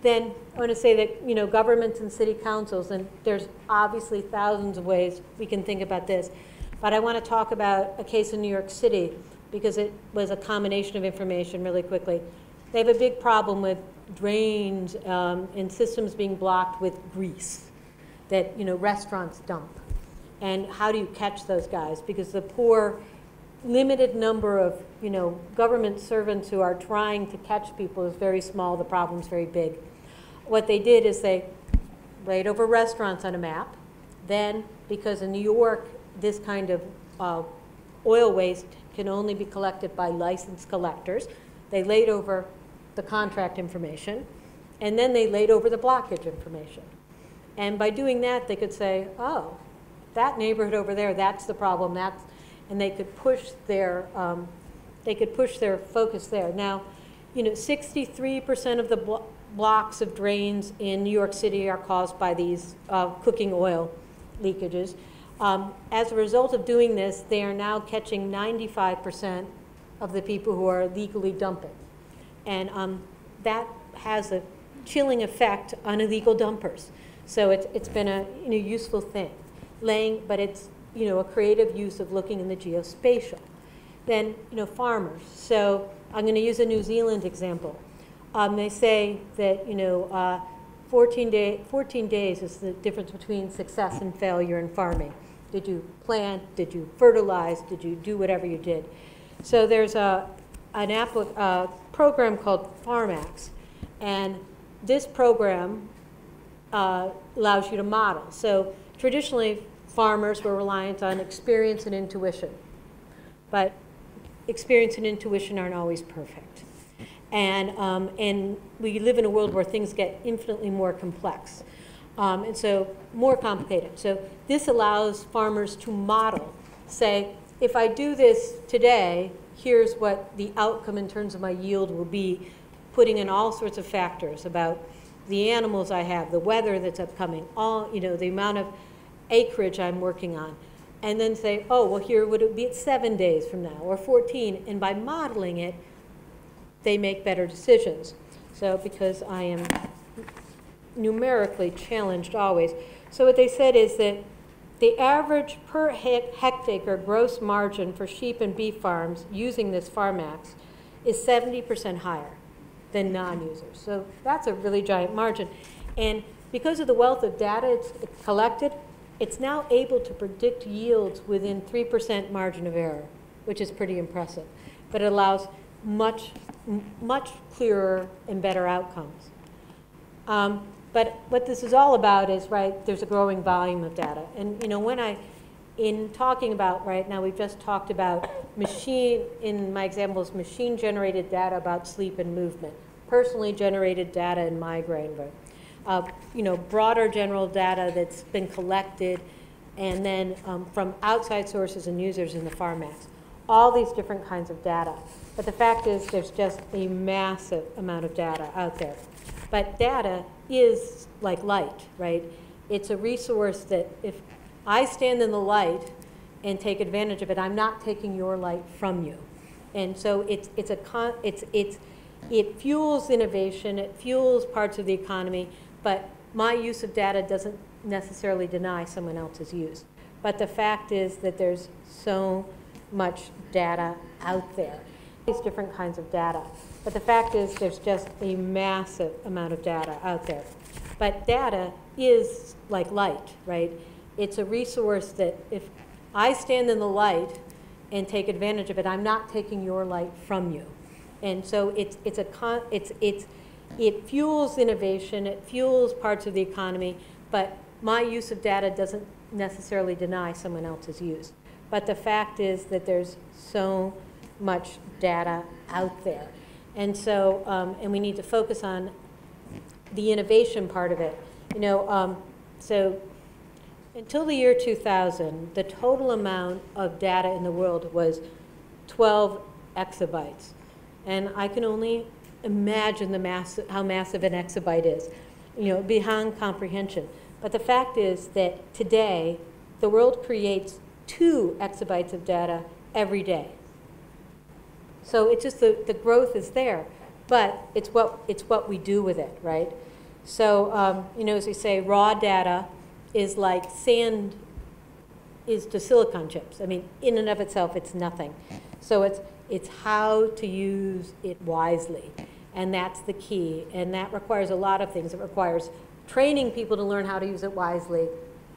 Then I want to say that, you know, governments and city councils, and there's obviously thousands of ways we can think about this, but I want to talk about a case in New York City because it was a combination of information really quickly. They have a big problem with drains um, and systems being blocked with grease that, you know, restaurants dump. And how do you catch those guys? Because the poor, limited number of, you know, government servants who are trying to catch people is very small, the problem's very big what they did is they laid over restaurants on a map. Then, because in New York, this kind of uh, oil waste can only be collected by licensed collectors, they laid over the contract information, and then they laid over the blockage information. And by doing that, they could say, oh, that neighborhood over there, that's the problem, that's, and they could push their, um, they could push their focus there. Now, you know, 63% of the blocks of drains in New York City are caused by these uh, cooking oil leakages. Um, as a result of doing this, they are now catching 95% of the people who are legally dumping. And um, that has a chilling effect on illegal dumpers. So it's, it's been a you know, useful thing. Laying, but it's you know, a creative use of looking in the geospatial. Then, you know, farmers. So I'm going to use a New Zealand example. Um, they say that, you know, uh, 14, day, 14 days is the difference between success and failure in farming. Did you plant? Did you fertilize? Did you do whatever you did? So there's a, an uh, program called FarmAx, and this program uh, allows you to model. So traditionally, farmers were reliant on experience and intuition, but experience and intuition aren't always perfect. And, um, and we live in a world where things get infinitely more complex. Um, and so more complicated. So this allows farmers to model, say, if I do this today, here's what the outcome in terms of my yield will be, putting in all sorts of factors about the animals I have, the weather that's upcoming, all, you know, the amount of acreage I'm working on. And then say, oh, well, here would it be at seven days from now or 14. And by modeling it, they make better decisions. So because I am numerically challenged always. So what they said is that the average per hectare gross margin for sheep and beef farms using this FarmAx is 70% higher than non-users. So that's a really giant margin. And because of the wealth of data it's collected, it's now able to predict yields within 3% margin of error, which is pretty impressive. But it allows much, much clearer and better outcomes. Um, but what this is all about is, right, there's a growing volume of data. And, you know, when I, in talking about, right, now we've just talked about machine, in my examples, machine-generated data about sleep and movement, personally generated data in migraine, but, uh, you know, broader general data that's been collected, and then um, from outside sources and users in the FarmAx all these different kinds of data. But the fact is, there's just a massive amount of data out there. But data is like light, right? It's a resource that if I stand in the light and take advantage of it, I'm not taking your light from you. And so it's, it's a con, it's, it's, it fuels innovation, it fuels parts of the economy, but my use of data doesn't necessarily deny someone else's use. But the fact is that there's so much data out there, these different kinds of data. But the fact is there's just a massive amount of data out there. But data is like light, right? It's a resource that if I stand in the light and take advantage of it, I'm not taking your light from you. And so it's, it's a con, it's, it's, it fuels innovation, it fuels parts of the economy, but my use of data doesn't necessarily deny someone else's use. But the fact is that there's so much data out there. And so, um, and we need to focus on the innovation part of it. You know, um, so until the year 2000, the total amount of data in the world was 12 exabytes. And I can only imagine the mass, how massive an exabyte is, you know, beyond comprehension. But the fact is that today, the world creates two exabytes of data every day. So it's just the, the growth is there, but it's what, it's what we do with it, right? So, um, you know, as we say, raw data is like sand is to silicon chips. I mean, in and of itself, it's nothing. So it's, it's how to use it wisely. And that's the key. And that requires a lot of things. It requires training people to learn how to use it wisely,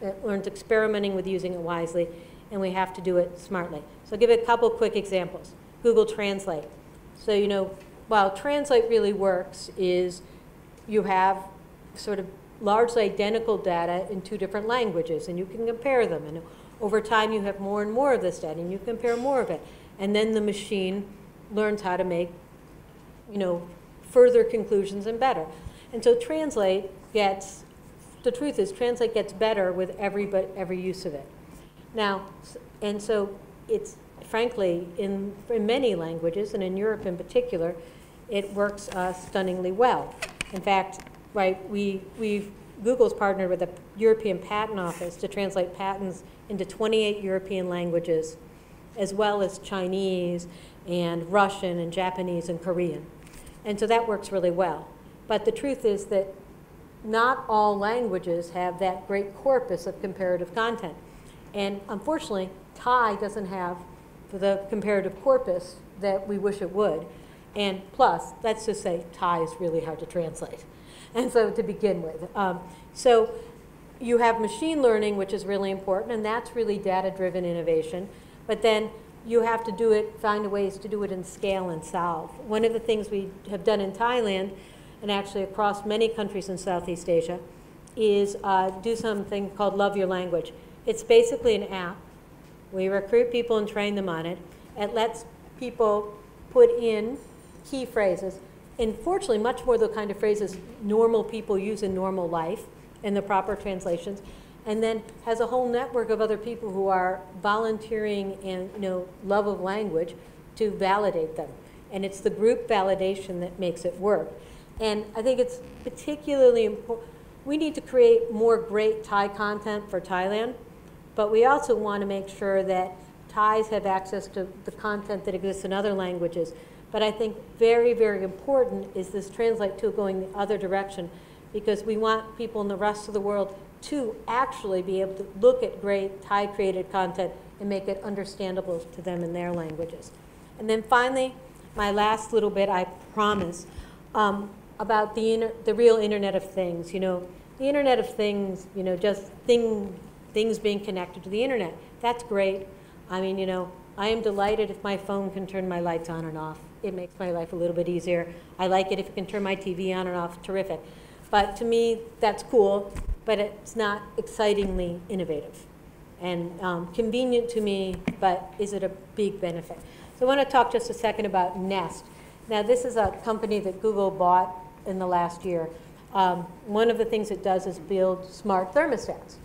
it learns experimenting with using it wisely, and we have to do it smartly. So I'll give a couple quick examples. Google Translate. So, you know, while Translate really works is you have sort of largely identical data in two different languages, and you can compare them. And over time, you have more and more of this data, and you compare more of it. And then the machine learns how to make, you know, further conclusions and better. And so Translate gets, the truth is, Translate gets better with every, but every use of it. Now, and so it's, frankly, in, in many languages, and in Europe in particular, it works uh, stunningly well. In fact, right, we, we've, Google's partnered with the European Patent Office to translate patents into 28 European languages, as well as Chinese and Russian and Japanese and Korean. And so that works really well. But the truth is that not all languages have that great corpus of comparative content. And unfortunately, Thai doesn't have the comparative corpus that we wish it would. And plus, let's just say Thai is really hard to translate. And so to begin with. Um, so you have machine learning, which is really important, and that's really data-driven innovation. But then you have to do it, find ways to do it in scale and solve. One of the things we have done in Thailand and actually across many countries in Southeast Asia, is uh, do something called Love Your Language. It's basically an app. We recruit people and train them on it. It lets people put in key phrases, and fortunately, much more the kind of phrases normal people use in normal life in the proper translations, and then has a whole network of other people who are volunteering and you know love of language to validate them. And it's the group validation that makes it work. And I think it's particularly important. We need to create more great Thai content for Thailand, but we also want to make sure that Thais have access to the content that exists in other languages. But I think very, very important is this translate tool going the other direction because we want people in the rest of the world to actually be able to look at great Thai created content and make it understandable to them in their languages. And then finally, my last little bit, I promise. Um, about the, the real Internet of Things. You know, the Internet of Things, you know, just thing, things being connected to the Internet. That's great. I mean, you know, I am delighted if my phone can turn my lights on and off. It makes my life a little bit easier. I like it if it can turn my TV on and off. Terrific. But to me, that's cool, but it's not excitingly innovative and um, convenient to me, but is it a big benefit? So I want to talk just a second about Nest. Now, this is a company that Google bought in the last year. Um, one of the things it does is build smart thermostats.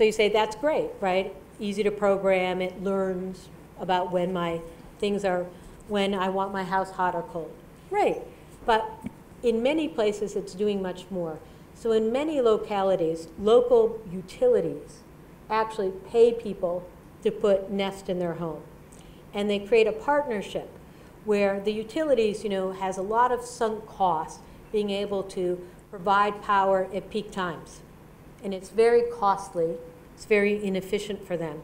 So you say, that's great, right? Easy to program, it learns about when my things are when I want my house hot or cold. Great. But in many places, it's doing much more. So in many localities, local utilities actually pay people to put Nest in their home. And they create a partnership where the utilities, you know, has a lot of sunk costs being able to provide power at peak times. And it's very costly, it's very inefficient for them.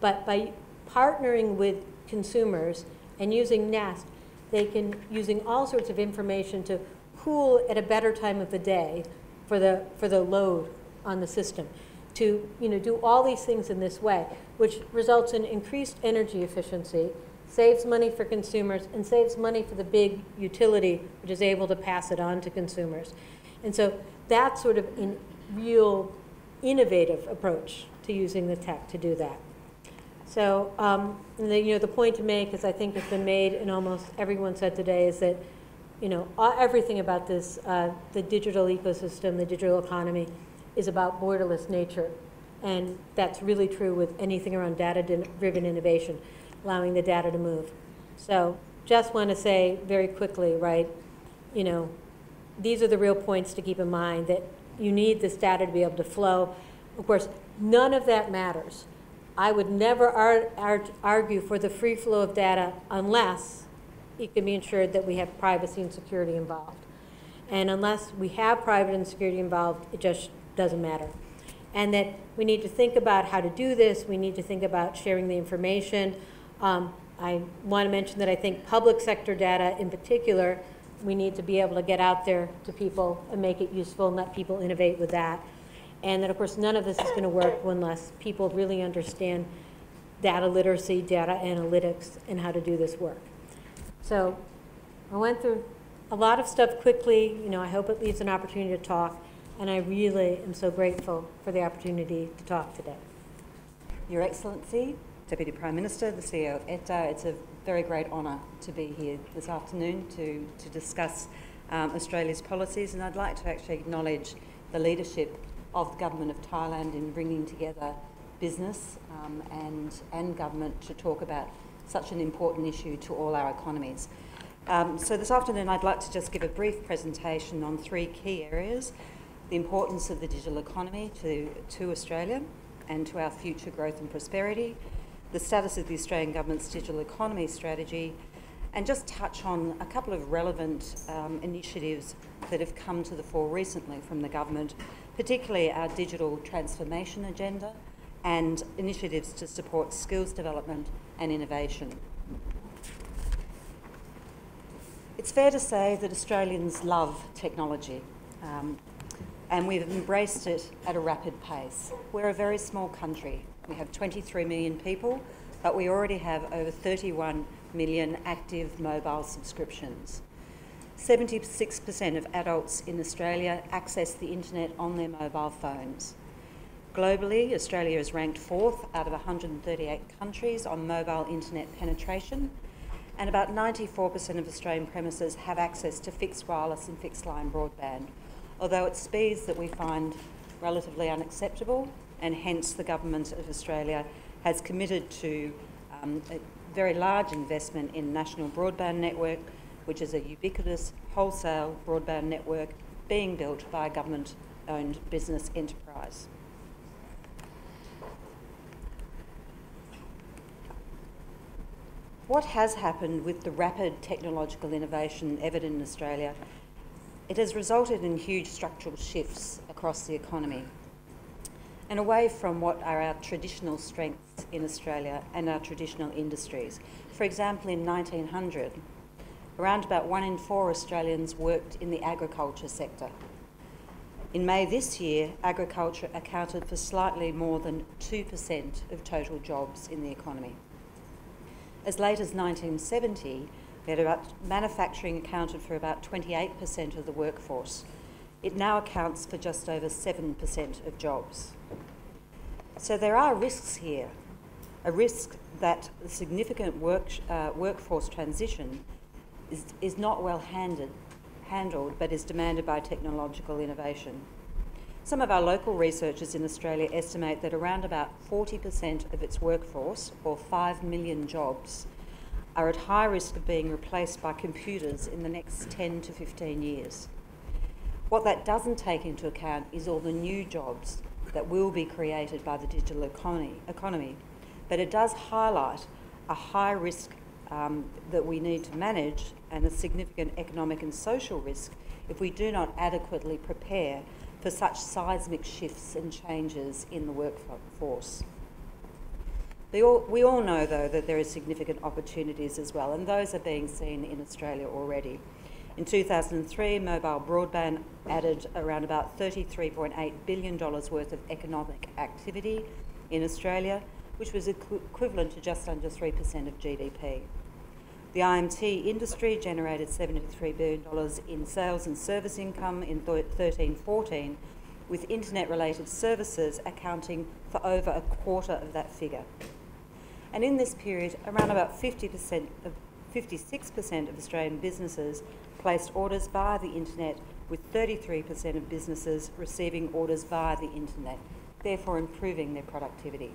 But by partnering with consumers and using Nest, they can, using all sorts of information to cool at a better time of the day for the, for the load on the system, to you know, do all these things in this way, which results in increased energy efficiency, saves money for consumers, and saves money for the big utility, which is able to pass it on to consumers. And so that's sort of in real innovative approach to using the tech to do that. So, um, the, you know, the point to make, as I think has been made and almost everyone said today, is that, you know, everything about this, uh, the digital ecosystem, the digital economy, is about borderless nature. And that's really true with anything around data-driven innovation, allowing the data to move. So just want to say very quickly, right, you know, these are the real points to keep in mind, that you need this data to be able to flow. Of course, none of that matters. I would never ar ar argue for the free flow of data unless it can be ensured that we have privacy and security involved. And unless we have private and security involved, it just doesn't matter. And that we need to think about how to do this. We need to think about sharing the information. Um, I want to mention that I think public sector data in particular, we need to be able to get out there to people and make it useful and let people innovate with that. And that, of course, none of this is going to work unless people really understand data literacy, data analytics, and how to do this work. So I went through a lot of stuff quickly. You know, I hope it leaves an opportunity to talk and I really am so grateful for the opportunity to talk today. Your Excellency, Deputy Prime Minister, the CEO of ETDA, it's a very great honour to be here this afternoon to, to discuss um, Australia's policies, and I'd like to actually acknowledge the leadership of the Government of Thailand in bringing together business um, and, and government to talk about such an important issue to all our economies. Um, so this afternoon I'd like to just give a brief presentation on three key areas the importance of the digital economy to, to Australia and to our future growth and prosperity, the status of the Australian Government's digital economy strategy, and just touch on a couple of relevant um, initiatives that have come to the fore recently from the government, particularly our digital transformation agenda and initiatives to support skills development and innovation. It's fair to say that Australians love technology. Um, and we've embraced it at a rapid pace. We're a very small country. We have 23 million people, but we already have over 31 million active mobile subscriptions. 76% of adults in Australia access the internet on their mobile phones. Globally, Australia is ranked fourth out of 138 countries on mobile internet penetration, and about 94% of Australian premises have access to fixed wireless and fixed line broadband, although at speeds that we find relatively unacceptable, and hence the Government of Australia has committed to um, a very large investment in National Broadband Network, which is a ubiquitous wholesale broadband network being built by a government-owned business enterprise. What has happened with the rapid technological innovation evident in Australia it has resulted in huge structural shifts across the economy and away from what are our traditional strengths in Australia and our traditional industries. For example, in 1900, around about one in four Australians worked in the agriculture sector. In May this year, agriculture accounted for slightly more than 2% of total jobs in the economy. As late as 1970, we had about manufacturing accounted for about 28% of the workforce. It now accounts for just over 7% of jobs. So there are risks here. A risk that the significant work, uh, workforce transition is, is not well handed, handled, but is demanded by technological innovation. Some of our local researchers in Australia estimate that around about 40% of its workforce, or 5 million jobs, are at high risk of being replaced by computers in the next 10 to 15 years. What that doesn't take into account is all the new jobs that will be created by the digital economy, economy. but it does highlight a high risk um, that we need to manage and a significant economic and social risk if we do not adequately prepare for such seismic shifts and changes in the workforce. All, we all know, though, that there are significant opportunities as well, and those are being seen in Australia already. In 2003, mobile broadband added around about $33.8 billion worth of economic activity in Australia, which was equ equivalent to just under 3% of GDP. The IMT industry generated $73 billion in sales and service income in 13 14, with internet related services accounting for over a quarter of that figure. And in this period, around about 50% of 56% of Australian businesses placed orders via the internet, with 33% of businesses receiving orders via the internet, therefore improving their productivity.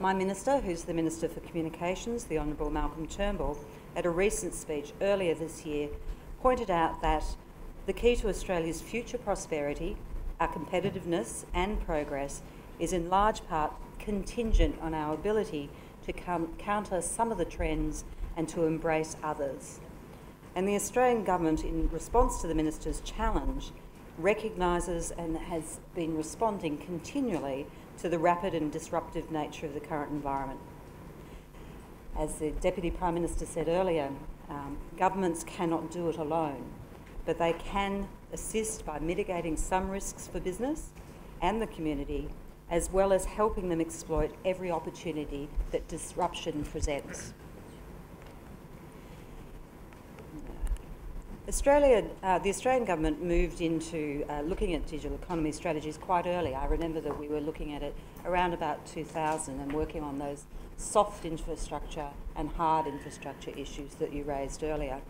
My minister, who's the Minister for Communications, the Honourable Malcolm Turnbull, at a recent speech earlier this year, pointed out that the key to Australia's future prosperity, our competitiveness and progress is in large part contingent on our ability to counter some of the trends and to embrace others. And the Australian Government, in response to the Minister's challenge, recognises and has been responding continually to the rapid and disruptive nature of the current environment. As the Deputy Prime Minister said earlier, um, governments cannot do it alone, but they can assist by mitigating some risks for business and the community, as well as helping them exploit every opportunity that disruption presents. Australia, uh, the Australian government moved into uh, looking at digital economy strategies quite early. I remember that we were looking at it around about 2000 and working on those soft infrastructure and hard infrastructure issues that you raised earlier.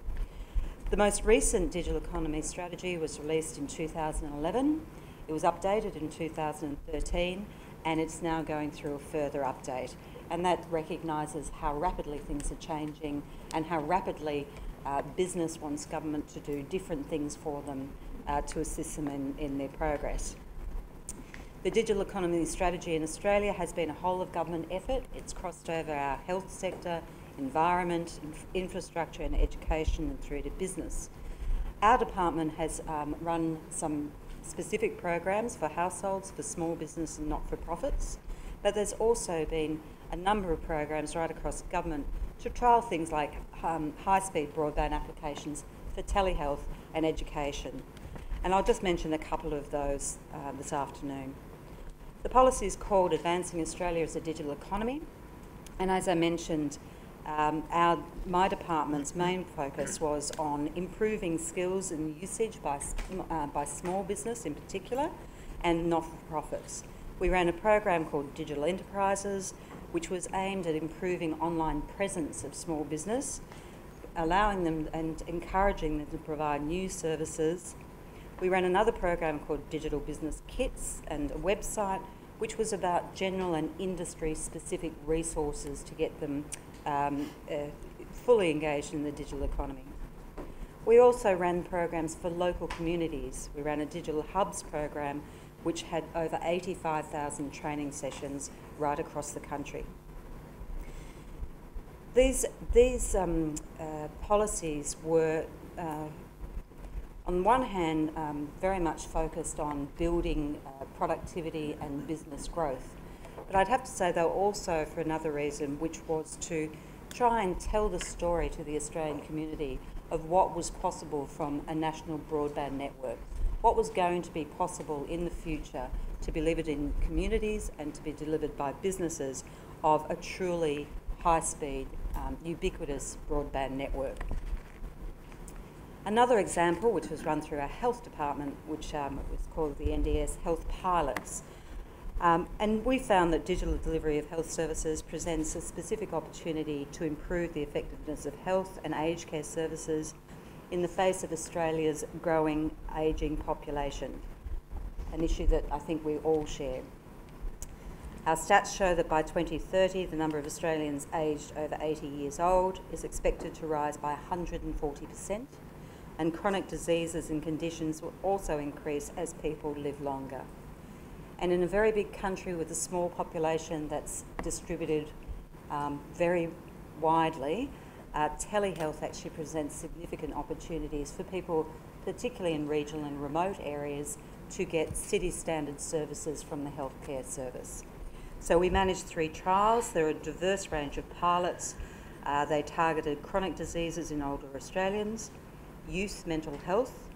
The most recent digital economy strategy was released in 2011. It was updated in 2013 and it's now going through a further update. And that recognises how rapidly things are changing and how rapidly uh, business wants government to do different things for them uh, to assist them in, in their progress. The digital economy strategy in Australia has been a whole of government effort. It's crossed over our health sector, environment, inf infrastructure and education and through to business. Our department has um, run some specific programs for households, for small business and not-for-profits, but there's also been a number of programs right across government to trial things like um, high-speed broadband applications for telehealth and education. And I'll just mention a couple of those uh, this afternoon. The policy is called Advancing Australia as a Digital Economy. And as I mentioned, um, our, my department's main focus was on improving skills and usage by, uh, by small business in particular and not-for-profits. We ran a program called Digital Enterprises, which was aimed at improving online presence of small business, allowing them and encouraging them to provide new services. We ran another program called Digital Business Kits and a website, which was about general and industry specific resources to get them um, uh, fully engaged in the digital economy. We also ran programs for local communities. We ran a Digital Hubs program which had over 85,000 training sessions right across the country. These, these um, uh, policies were, uh, on one hand, um, very much focused on building uh, productivity and business growth. But I'd have to say they were also for another reason, which was to try and tell the story to the Australian community of what was possible from a national broadband network what was going to be possible in the future to be delivered in communities and to be delivered by businesses of a truly high speed, um, ubiquitous broadband network. Another example, which was run through our health department, which um, was called the NDS Health Pilots. Um, and we found that digital delivery of health services presents a specific opportunity to improve the effectiveness of health and aged care services in the face of Australia's growing ageing population, an issue that I think we all share. Our stats show that by 2030, the number of Australians aged over 80 years old is expected to rise by 140%, and chronic diseases and conditions will also increase as people live longer. And in a very big country with a small population that's distributed um, very widely, uh, telehealth actually presents significant opportunities for people, particularly in regional and remote areas, to get city standard services from the healthcare service. So we managed three trials. There are a diverse range of pilots. Uh, they targeted chronic diseases in older Australians, youth mental health,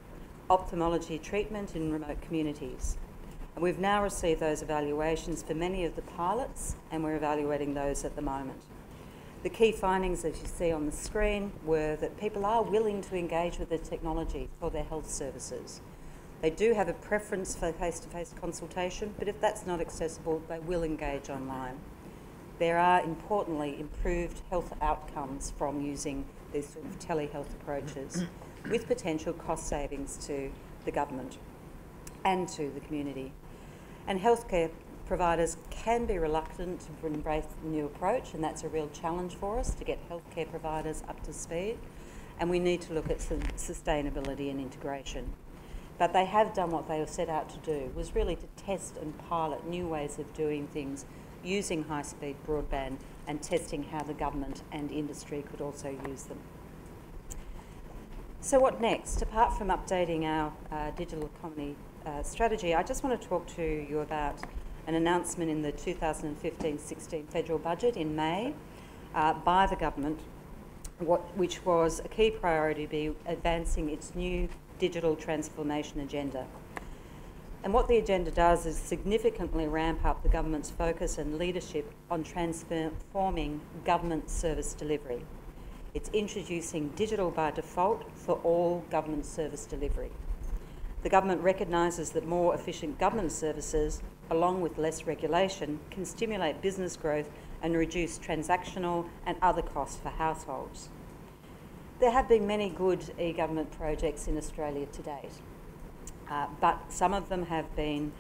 ophthalmology treatment in remote communities. And we've now received those evaluations for many of the pilots, and we're evaluating those at the moment. The key findings, as you see on the screen, were that people are willing to engage with the technology for their health services. They do have a preference for face to face consultation, but if that's not accessible, they will engage online. There are importantly improved health outcomes from using these sort of telehealth approaches with potential cost savings to the government and to the community. And healthcare providers can be reluctant to embrace the new approach, and that's a real challenge for us to get healthcare providers up to speed. And we need to look at sustainability and integration. But they have done what they were set out to do, was really to test and pilot new ways of doing things using high-speed broadband and testing how the government and industry could also use them. So what next? Apart from updating our uh, digital economy uh, strategy, I just want to talk to you about an announcement in the 2015-16 federal budget in May uh, by the government, what, which was a key priority to be advancing its new digital transformation agenda. And what the agenda does is significantly ramp up the government's focus and leadership on transforming government service delivery. It's introducing digital by default for all government service delivery. The government recognises that more efficient government services, along with less regulation, can stimulate business growth and reduce transactional and other costs for households. There have been many good e-government projects in Australia to date, uh, but some of them have been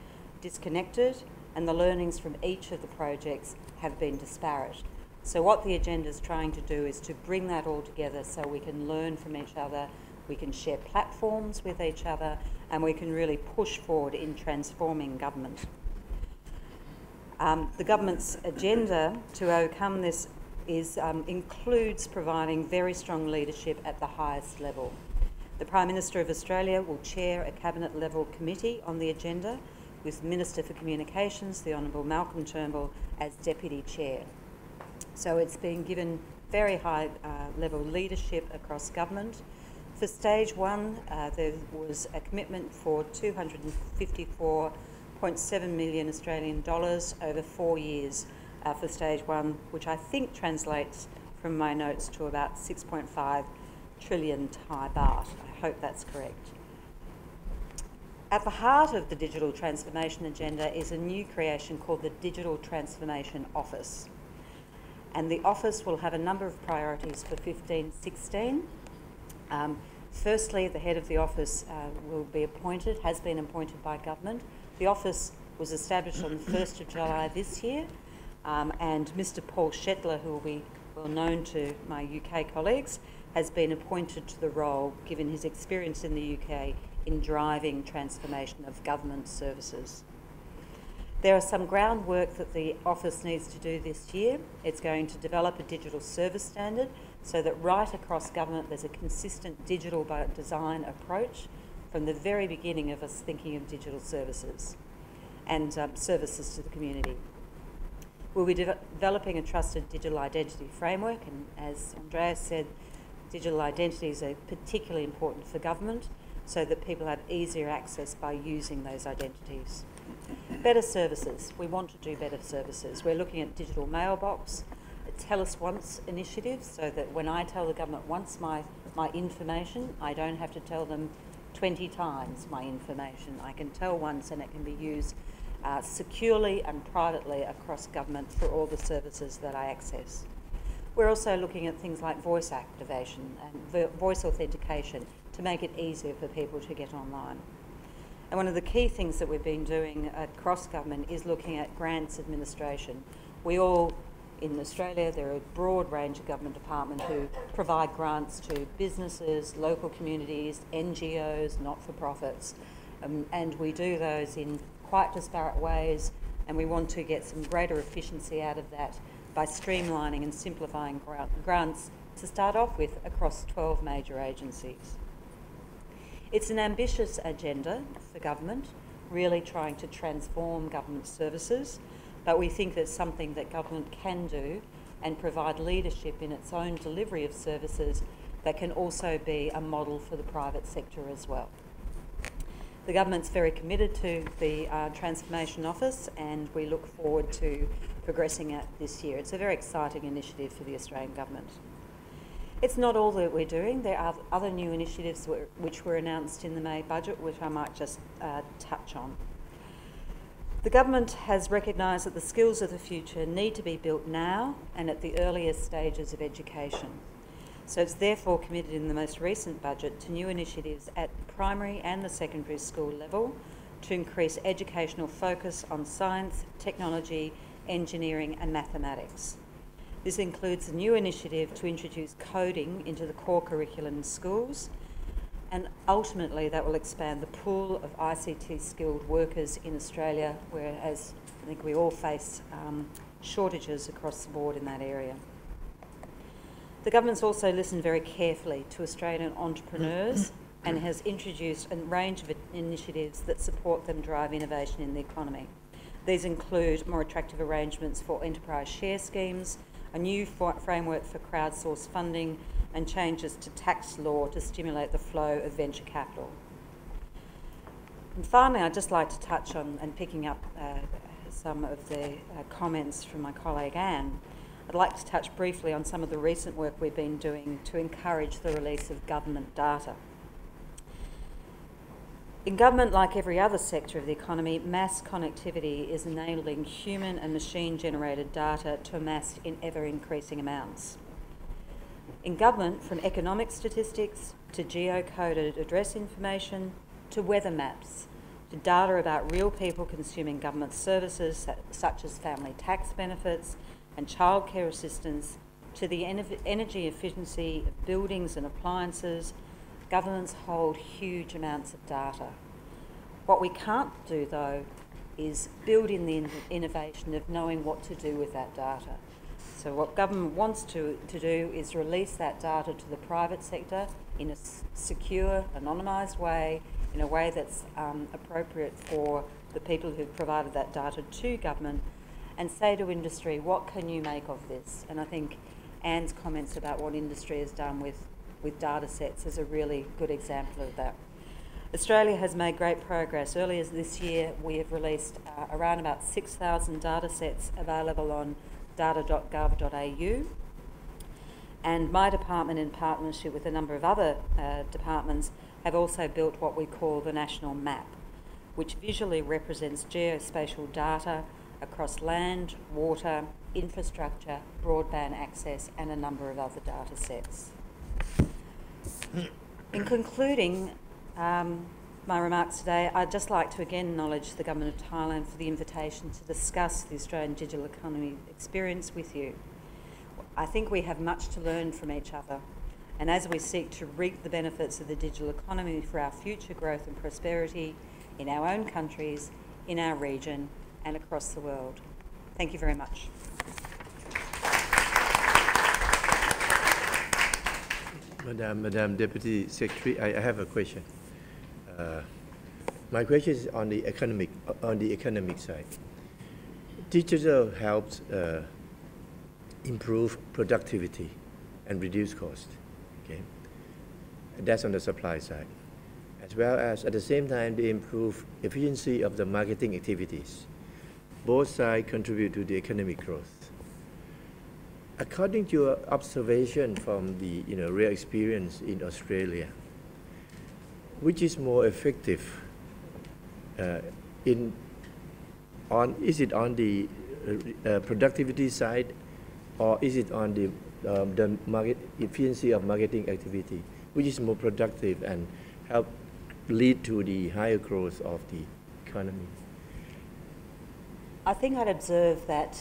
disconnected and the learnings from each of the projects have been disparate. So what the agenda is trying to do is to bring that all together so we can learn from each other, we can share platforms with each other, and we can really push forward in transforming government. Um, the government's agenda to overcome this is, um, includes providing very strong leadership at the highest level. The Prime Minister of Australia will chair a cabinet level committee on the agenda with Minister for Communications, the Honourable Malcolm Turnbull, as Deputy Chair. So it's been given very high uh, level leadership across government. For stage one, uh, there was a commitment for 254.7 million Australian dollars over four years uh, for stage one, which I think translates from my notes to about 6.5 trillion Thai baht. I hope that's correct. At the heart of the digital transformation agenda is a new creation called the Digital Transformation Office. And the office will have a number of priorities for 15-16. Um, firstly, the head of the office uh, will be appointed, has been appointed by government. The office was established on the 1st of July this year um, and Mr Paul Shetler, who will be well known to my UK colleagues, has been appointed to the role given his experience in the UK in driving transformation of government services. There are some groundwork that the office needs to do this year. It's going to develop a digital service standard so that right across government there's a consistent digital design approach from the very beginning of us thinking of digital services and um, services to the community. We'll be de developing a trusted digital identity framework, and as Andreas said, digital identities are particularly important for government so that people have easier access by using those identities. Better services. We want to do better services. We're looking at digital mailbox, tell us once initiatives so that when I tell the government once my, my information, I don't have to tell them 20 times my information. I can tell once and it can be used uh, securely and privately across government for all the services that I access. We're also looking at things like voice activation and voice authentication to make it easier for people to get online. And one of the key things that we've been doing across government is looking at grants administration. We all, in Australia, there are a broad range of government departments who provide grants to businesses, local communities, NGOs, not-for-profits, um, and we do those in quite disparate ways, and we want to get some greater efficiency out of that by streamlining and simplifying grants to start off with across 12 major agencies. It's an ambitious agenda for government, really trying to transform government services, but we think that's something that government can do and provide leadership in its own delivery of services that can also be a model for the private sector as well. The government's very committed to the uh, Transformation Office and we look forward to progressing it this year. It's a very exciting initiative for the Australian Government. It's not all that we're doing. There are other new initiatives which were announced in the May budget, which I might just uh, touch on. The government has recognised that the skills of the future need to be built now and at the earliest stages of education. So it's therefore committed in the most recent budget to new initiatives at the primary and the secondary school level to increase educational focus on science, technology, engineering and mathematics. This includes a new initiative to introduce coding into the core curriculum in schools, and ultimately that will expand the pool of ICT skilled workers in Australia, whereas I think we all face um, shortages across the board in that area. The government's also listened very carefully to Australian entrepreneurs and has introduced a range of initiatives that support them drive innovation in the economy. These include more attractive arrangements for enterprise share schemes, a new framework for crowdsourced funding, and changes to tax law to stimulate the flow of venture capital. And finally, I'd just like to touch on, and picking up uh, some of the uh, comments from my colleague Ann, I'd like to touch briefly on some of the recent work we've been doing to encourage the release of government data. In government, like every other sector of the economy, mass connectivity is enabling human and machine generated data to amass in ever increasing amounts. In government, from economic statistics to geocoded address information to weather maps to data about real people consuming government services such as family tax benefits and childcare assistance to the energy efficiency of buildings and appliances Governments hold huge amounts of data. What we can't do, though, is build in the innovation of knowing what to do with that data. So what government wants to, to do is release that data to the private sector in a secure, anonymised way, in a way that's um, appropriate for the people who've provided that data to government, and say to industry, what can you make of this? And I think Ann's comments about what industry has done with with data sets is a really good example of that. Australia has made great progress. Earlier this year, we have released uh, around about 6,000 data sets available on data.gov.au. And my department, in partnership with a number of other uh, departments, have also built what we call the National Map, which visually represents geospatial data across land, water, infrastructure, broadband access, and a number of other data sets. In concluding um, my remarks today, I'd just like to again acknowledge the Government of Thailand for the invitation to discuss the Australian digital economy experience with you. I think we have much to learn from each other, and as we seek to reap the benefits of the digital economy for our future growth and prosperity in our own countries, in our region, and across the world. Thank you very much. Madam, Madam Deputy Secretary, I, I have a question. Uh, my question is on the economic on the economic side. Digital helps uh, improve productivity and reduce cost. Okay, that's on the supply side, as well as at the same time they improve efficiency of the marketing activities. Both sides contribute to the economic growth according to your observation from the you know, real experience in Australia, which is more effective uh, in on is it on the uh, uh, productivity side or is it on the um, the market efficiency of marketing activity which is more productive and help lead to the higher growth of the economy? I think I'd observe that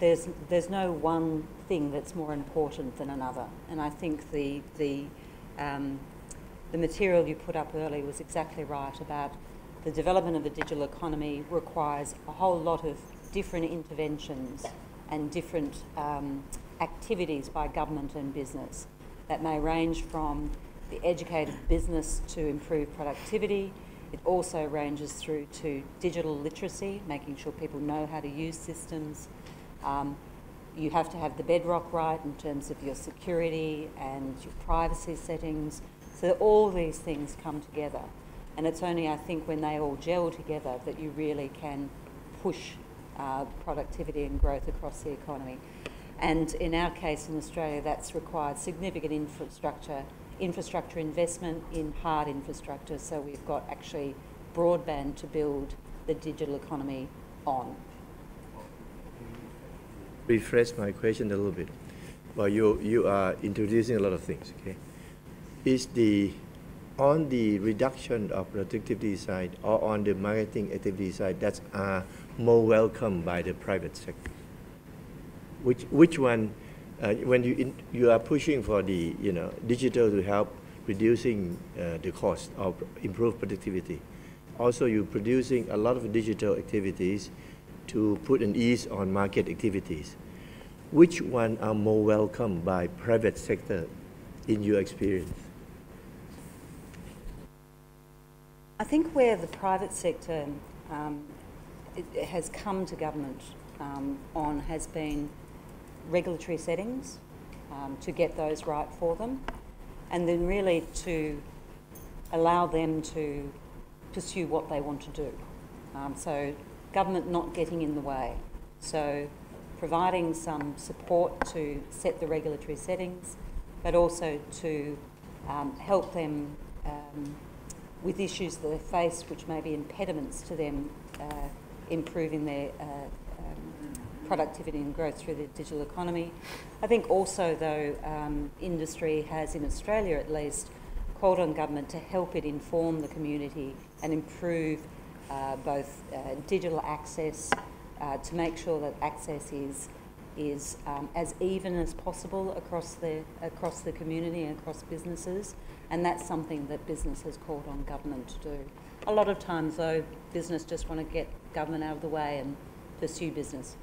there's, there's no one thing that's more important than another. And I think the, the, um, the material you put up early was exactly right about the development of the digital economy requires a whole lot of different interventions and different um, activities by government and business that may range from the educated business to improve productivity. It also ranges through to digital literacy, making sure people know how to use systems. Um, you have to have the bedrock right in terms of your security and your privacy settings. So all these things come together. And it's only, I think, when they all gel together that you really can push uh, productivity and growth across the economy. And in our case in Australia, that's required significant infrastructure infrastructure investment in hard infrastructure. So we've got actually broadband to build the digital economy on. Rephrase my question a little bit. Well, you, you are introducing a lot of things, okay? Is the, on the reduction of productivity side or on the marketing activity side, that's uh, more welcome by the private sector? Which, which one uh, when you, in, you are pushing for the you know, digital to help reducing uh, the cost or improve productivity, also you're producing a lot of digital activities to put an ease on market activities. Which one are more welcome by private sector in your experience? I think where the private sector um, has come to government um, on has been regulatory settings um, to get those right for them, and then really to allow them to pursue what they want to do. Um, so, government not getting in the way. So, providing some support to set the regulatory settings, but also to um, help them um, with issues that they face, which may be impediments to them uh, improving their uh, productivity and growth through the digital economy. I think also, though, um, industry has, in Australia at least, called on government to help it inform the community and improve uh, both uh, digital access uh, to make sure that access is is um, as even as possible across the across the community and across businesses, and that's something that business has called on government to do. A lot of times, though, business just want to get government out of the way and pursue business.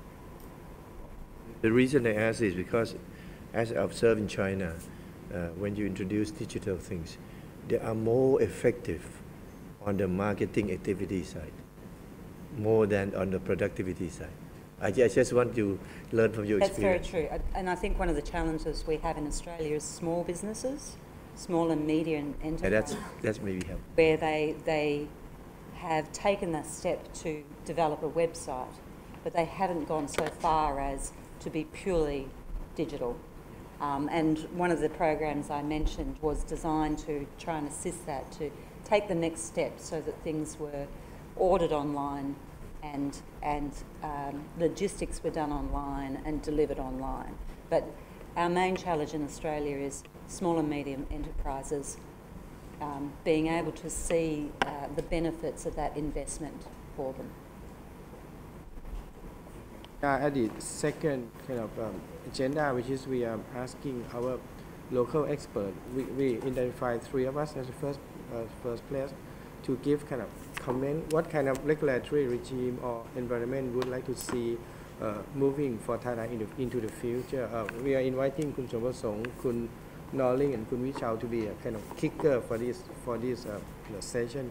The reason I ask is because, as I observe in China, uh, when you introduce digital things, they are more effective on the marketing activity side, more than on the productivity side. I just want to learn from your That's experience. That's very true. And I think one of the challenges we have in Australia is small businesses, small and medium enterprises. Yeah, that's, that's maybe helpful. Where they, they have taken that step to develop a website, but they haven't gone so far as to be purely digital. Um, and one of the programs I mentioned was designed to try and assist that, to take the next step so that things were ordered online and, and um, logistics were done online and delivered online. But our main challenge in Australia is small and medium enterprises um, being able to see uh, the benefits of that investment for them. Uh, at the second kind of um, agenda, which is we are asking our local expert. We, we identified three of us as the first uh, first place to give kind of comment what kind of regulatory regime or environment would like to see uh, moving for Thailand in the, into the future. Uh, we are inviting Kun Somprasong, Kun Norling, and Kun Wichao to be a kind of kicker for this for this uh, session.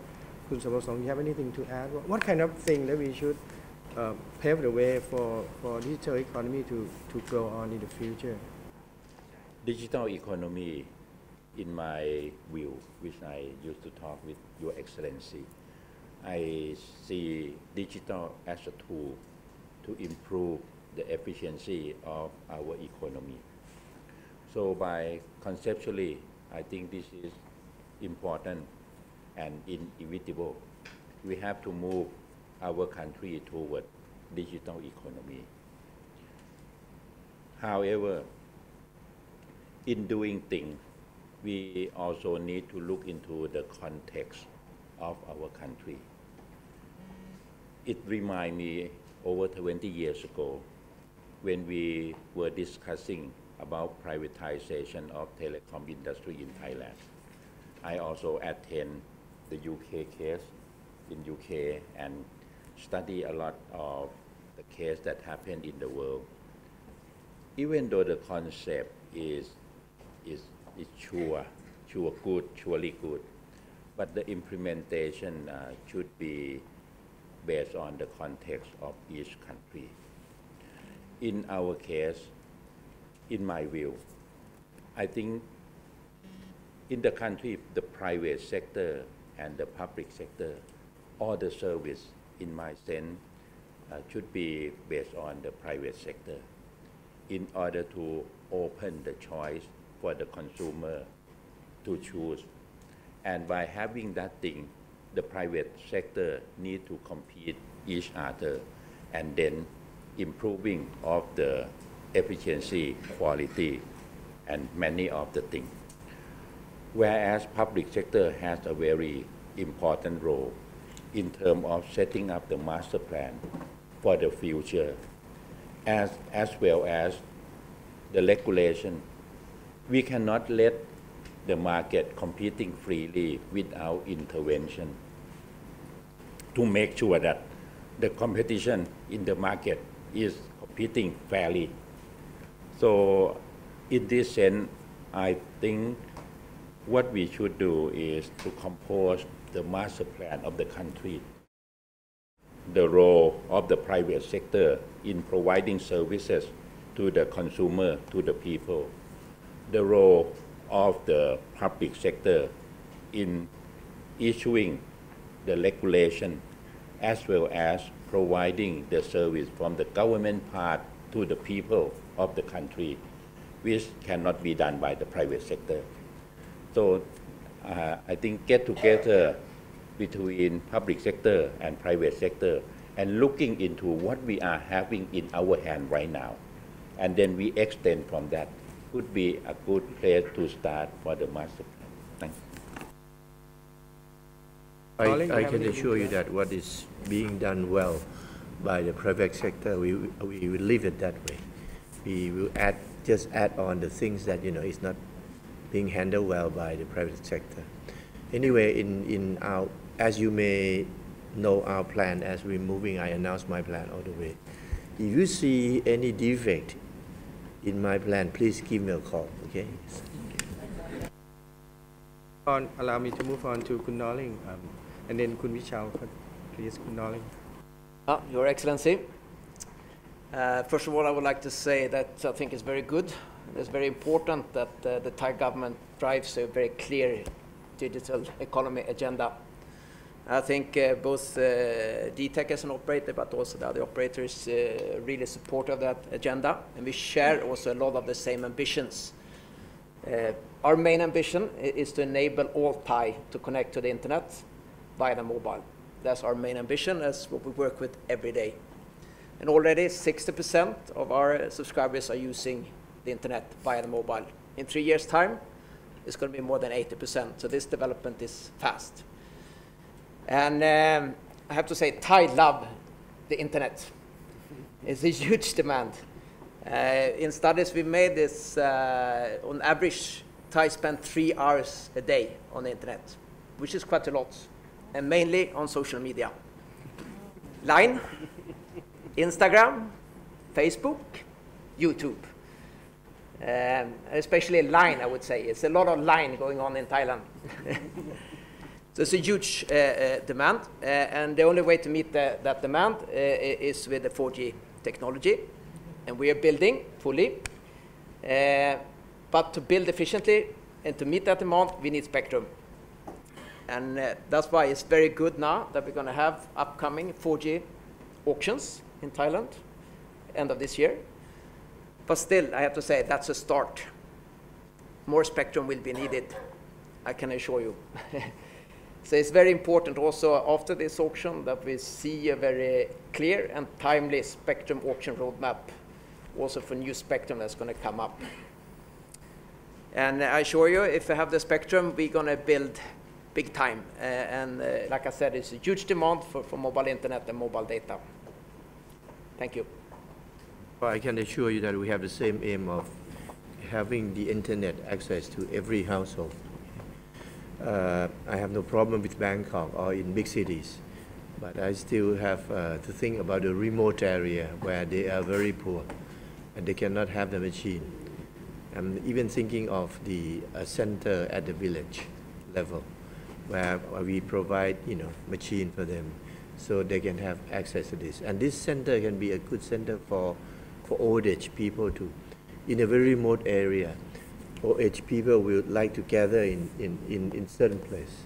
Kun Somprasong, you have anything to add? What kind of thing that we should uh, pave the way for, for digital economy to, to grow on in the future? Digital economy, in my view, which I used to talk with Your Excellency, I see digital as a tool to improve the efficiency of our economy. So by conceptually, I think this is important and inevitable. We have to move our country toward digital economy. However, in doing things, we also need to look into the context of our country. It reminds me over 20 years ago when we were discussing about privatization of telecom industry in Thailand. I also attend the UK case in UK and study a lot of the case that happened in the world. Even though the concept is, is, is sure, sure good, surely good, but the implementation uh, should be based on the context of each country. In our case, in my view, I think in the country, the private sector and the public sector, all the service, in my sense, uh, should be based on the private sector in order to open the choice for the consumer to choose. And by having that thing, the private sector need to compete each other and then improving of the efficiency, quality, and many of the things. Whereas public sector has a very important role in terms of setting up the master plan for the future, as, as well as the regulation. We cannot let the market competing freely without intervention to make sure that the competition in the market is competing fairly. So in this sense, I think what we should do is to compose the master plan of the country, the role of the private sector in providing services to the consumer, to the people, the role of the public sector in issuing the regulation as well as providing the service from the government part to the people of the country, which cannot be done by the private sector. So uh, I think get together between public sector and private sector and looking into what we are having in our hand right now. And then we extend from that could be a good place to start for the master plan. Thank you. I, I can assure you that what is being done well by the private sector, we, we will leave it that way. We will add, just add on the things that, you know, is not being handled well by the private sector. Anyway, in, in our, as you may know our plan, as we're moving, I announced my plan all the way. If you see any defect in my plan, please give me a call, okay? On, allow me to move on to Kun Norling, um, and then Kun Vichal, please, Kun Norling. Uh, Your Excellency, uh, first of all, I would like to say that I think it's very good. It's very important that uh, the Thai government drives a very clear digital economy agenda. I think uh, both uh, DTAC as an operator, but also the other operators uh, really support of that agenda, and we share also a lot of the same ambitions. Uh, our main ambition is to enable all Thai to connect to the internet via the mobile. That's our main ambition. That's what we work with every day. And already 60% of our subscribers are using the internet via the mobile. In three years' time, it's going to be more than 80%. So this development is fast. And um, I have to say, Thai love the internet. It's a huge demand. Uh, in studies we made this, uh, on average, Thai spend three hours a day on the internet, which is quite a lot, and mainly on social media. Line, Instagram, Facebook, YouTube. Um, especially Line, I would say. It's a lot of line going on in Thailand. so it's a huge uh, uh, demand, uh, and the only way to meet the, that demand uh, is with the 4G technology, and we are building fully. Uh, but to build efficiently and to meet that demand, we need spectrum. And uh, that's why it's very good now that we're going to have upcoming 4G auctions in Thailand end of this year. But still, I have to say, that's a start. More spectrum will be needed, I can assure you. so it's very important also after this auction that we see a very clear and timely spectrum auction roadmap, also for new spectrum that's going to come up. And I assure you, if we have the spectrum, we're going to build big time. Uh, and uh, like I said, it's a huge demand for, for mobile internet and mobile data. Thank you. Well, I can assure you that we have the same aim of having the internet access to every household. Uh, I have no problem with Bangkok or in big cities, but I still have uh, to think about the remote area where they are very poor and they cannot have the machine. I'm even thinking of the uh, center at the village level where we provide, you know, machine for them so they can have access to this. And this center can be a good center for, for old age people to, In a very remote area, old age people will like to gather in, in, in, in certain place.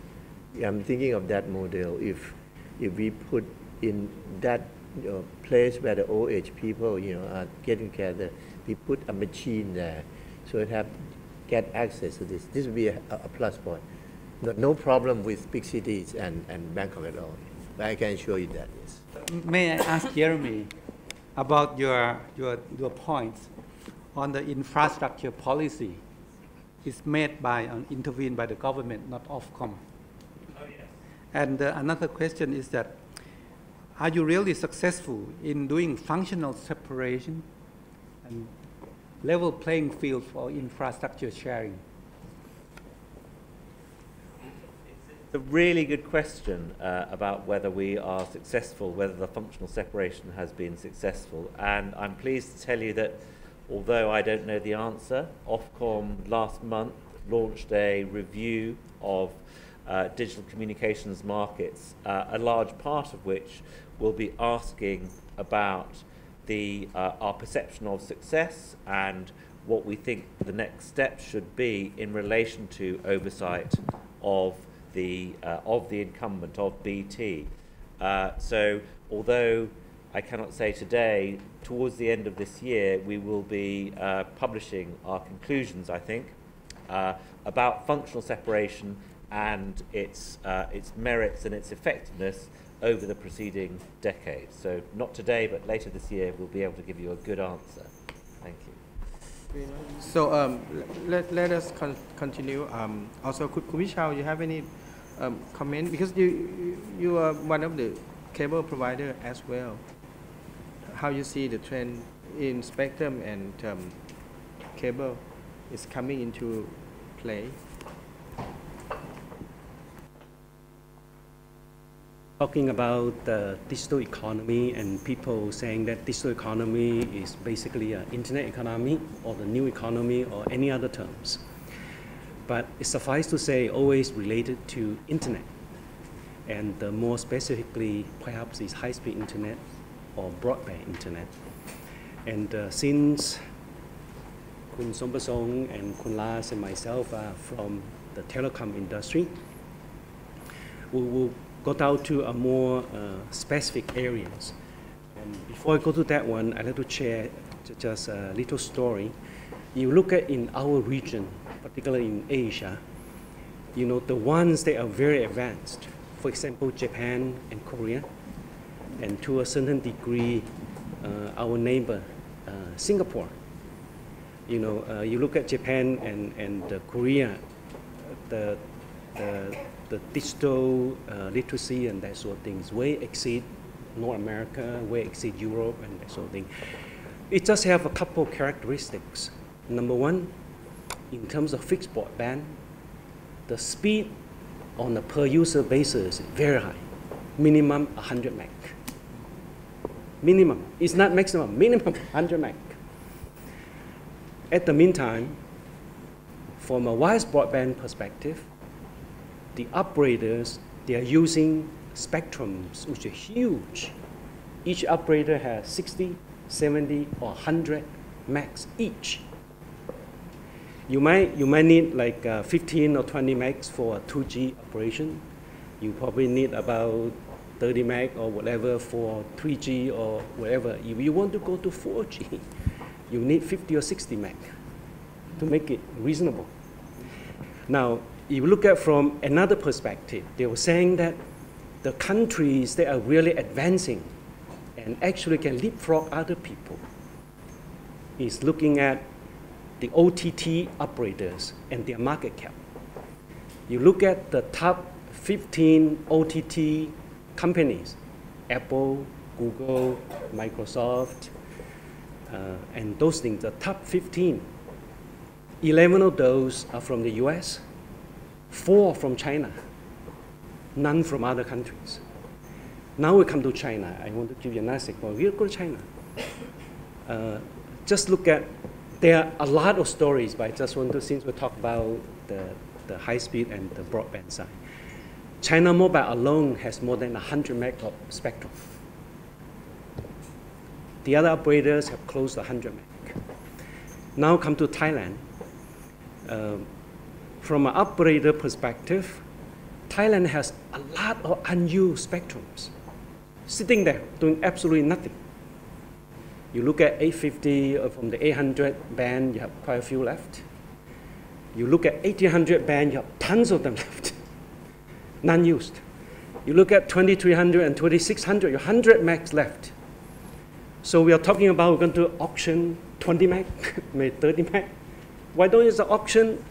I'm thinking of that model. If, if we put in that you know, place where the old age people, you know, are getting together, we put a machine there so it have get access to this. This would be a, a plus point. No, no problem with big cities and, and Bangkok at all. But I can assure you that, yes. May I ask Jeremy about your, your, your points on the infrastructure policy? is made by, uh, intervened by the government, not Ofcom. Oh, yes. And uh, another question is that, are you really successful in doing functional separation and level playing field for infrastructure sharing? A really good question uh, about whether we are successful, whether the functional separation has been successful. And I'm pleased to tell you that although I don't know the answer, Ofcom last month launched a review of uh, digital communications markets, uh, a large part of which will be asking about the, uh, our perception of success and what we think the next step should be in relation to oversight of the, uh, of the incumbent, of BT. Uh, so although I cannot say today, towards the end of this year, we will be uh, publishing our conclusions, I think, uh, about functional separation and its, uh, its merits and its effectiveness over the preceding decade. So not today, but later this year, we'll be able to give you a good answer. So um, let, let us con continue. Um, also, could, could you have any um, comment because you you are one of the cable provider as well. How you see the trend in spectrum and um, cable is coming into play? Talking about the digital economy and people saying that digital economy is basically an internet economy or the new economy or any other terms but it suffice to say always related to internet and more specifically perhaps is high-speed internet or broadband internet. And uh, since Kun Somprasong and Kun Las and myself are from the telecom industry, we will go out to a more uh, specific areas. And before I go to that one, I'd like to share just a little story. You look at in our region, particularly in Asia, you know, the ones that are very advanced, for example, Japan and Korea, and to a certain degree, uh, our neighbor, uh, Singapore. You know, uh, you look at Japan and, and Korea, the, the, the digital uh, literacy and that sort of things way exceed North America, way exceed Europe and that sort of thing. It just have a couple characteristics. Number one, in terms of fixed broadband, the speed on a per user basis is very high, minimum 100 meg. Minimum, it's not maximum, minimum 100 meg. At the meantime, from a wireless broadband perspective, the operators, they are using spectrums which are huge. Each operator has 60, 70, or 100 megs each. You might, you might need like uh, 15 or 20 megs for a 2G operation. You probably need about 30 meg or whatever for 3G or whatever. If you want to go to 4G, you need 50 or 60 meg to make it reasonable. Now, you look at from another perspective, they were saying that the countries that are really advancing and actually can leapfrog other people is looking at the OTT operators and their market cap. You look at the top 15 OTT companies, Apple, Google, Microsoft, uh, and those things, the top 15, 11 of those are from the US, four from China, none from other countries. Now we come to China. I want to give you another example. We go to China. Uh, just look at, there are a lot of stories, but I just want to, since we talk about the, the high speed and the broadband side. China Mobile alone has more than 100 meg of spectrum. The other operators have close to 100 meg. Now come to Thailand. Um, from an operator perspective, Thailand has a lot of unused spectrums sitting there doing absolutely nothing. You look at 850 or uh, from the 800 band, you have quite a few left. You look at 1800 band, you have tons of them left, none used. You look at 2300 and 2600, you have 100 max left. So we are talking about we're going to auction 20 meg, maybe 30 meg. Why don't you auction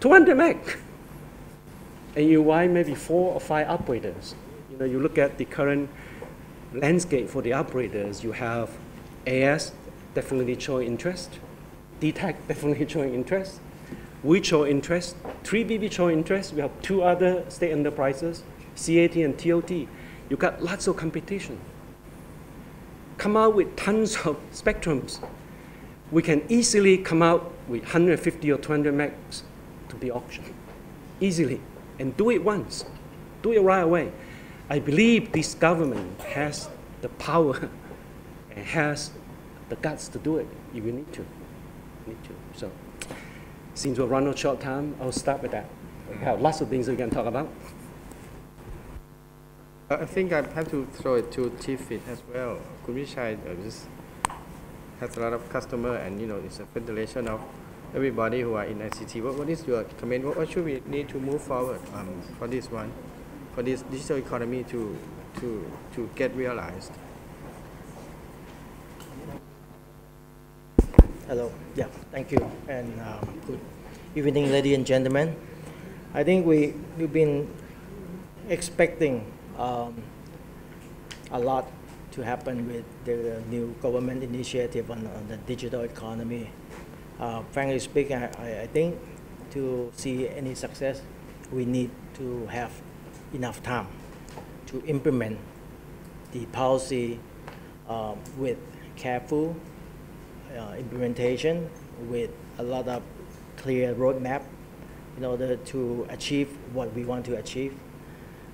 200 meg? And you buy maybe four or five operators. You know, you look at the current landscape for the operators. You have AS definitely showing interest, DTAC definitely showing interest, we show interest, 3BB show interest. We have two other state enterprises, CAT and TOT. You got lots of competition come out with tons of spectrums. We can easily come out with 150 or 200 megs to be auctioned, easily, and do it once, do it right away. I believe this government has the power and has the guts to do it if we need to. Need to. So, since we're running short time, I'll start with that. We have lots of things we can talk about. I think I have to throw it to TFIT as well. Kun Vichai uh, has a lot of customer and you know it's a federation of everybody who are in ICT. What, what is your comment? What, what should we need to move forward um, for this one, for this digital economy to to to get realized? Hello. Yeah. Thank you. And um, good evening, ladies and gentlemen. I think we we've been expecting um, a lot to happen with the new government initiative on, on the digital economy. Uh, frankly speaking, I, I think to see any success, we need to have enough time to implement the policy uh, with careful uh, implementation, with a lot of clear roadmap in order to achieve what we want to achieve.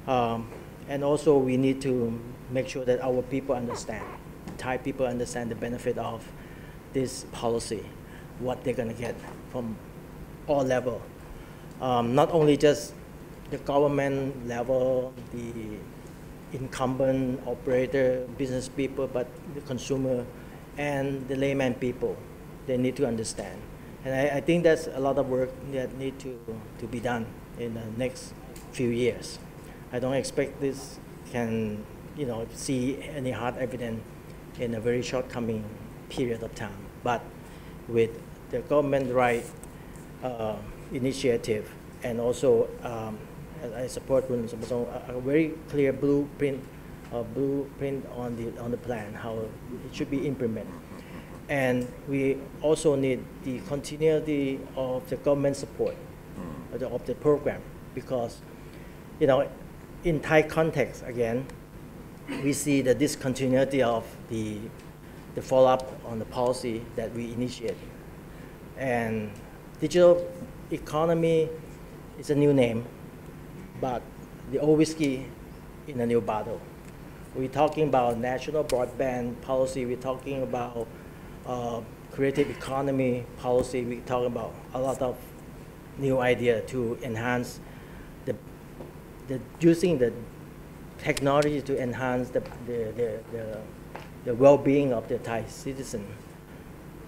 Um, and also we need to make sure that our people understand, Thai people understand the benefit of this policy, what they're gonna get from all level. Um, not only just the government level, the incumbent operator, business people, but the consumer and the layman people. They need to understand. And I, I think that's a lot of work that need to, to be done in the next few years. I don't expect this can, you know, see any hard evidence in a very short coming period of time. But with the government right uh, initiative and also um, I support Kun a, a very clear blueprint, uh, blueprint on the on the plan how it should be implemented. And we also need the continuity of the government support of the, of the program because, you know, in Thai context, again, we see the discontinuity of the, the follow-up on the policy that we initiate. And digital economy is a new name, but the old whiskey in a new bottle. We're talking about national broadband policy. We're talking about uh, creative economy policy. We're talking about a lot of new idea to enhance the, the, using the technology to enhance the, the, the, the, the well-being of the Thai citizen.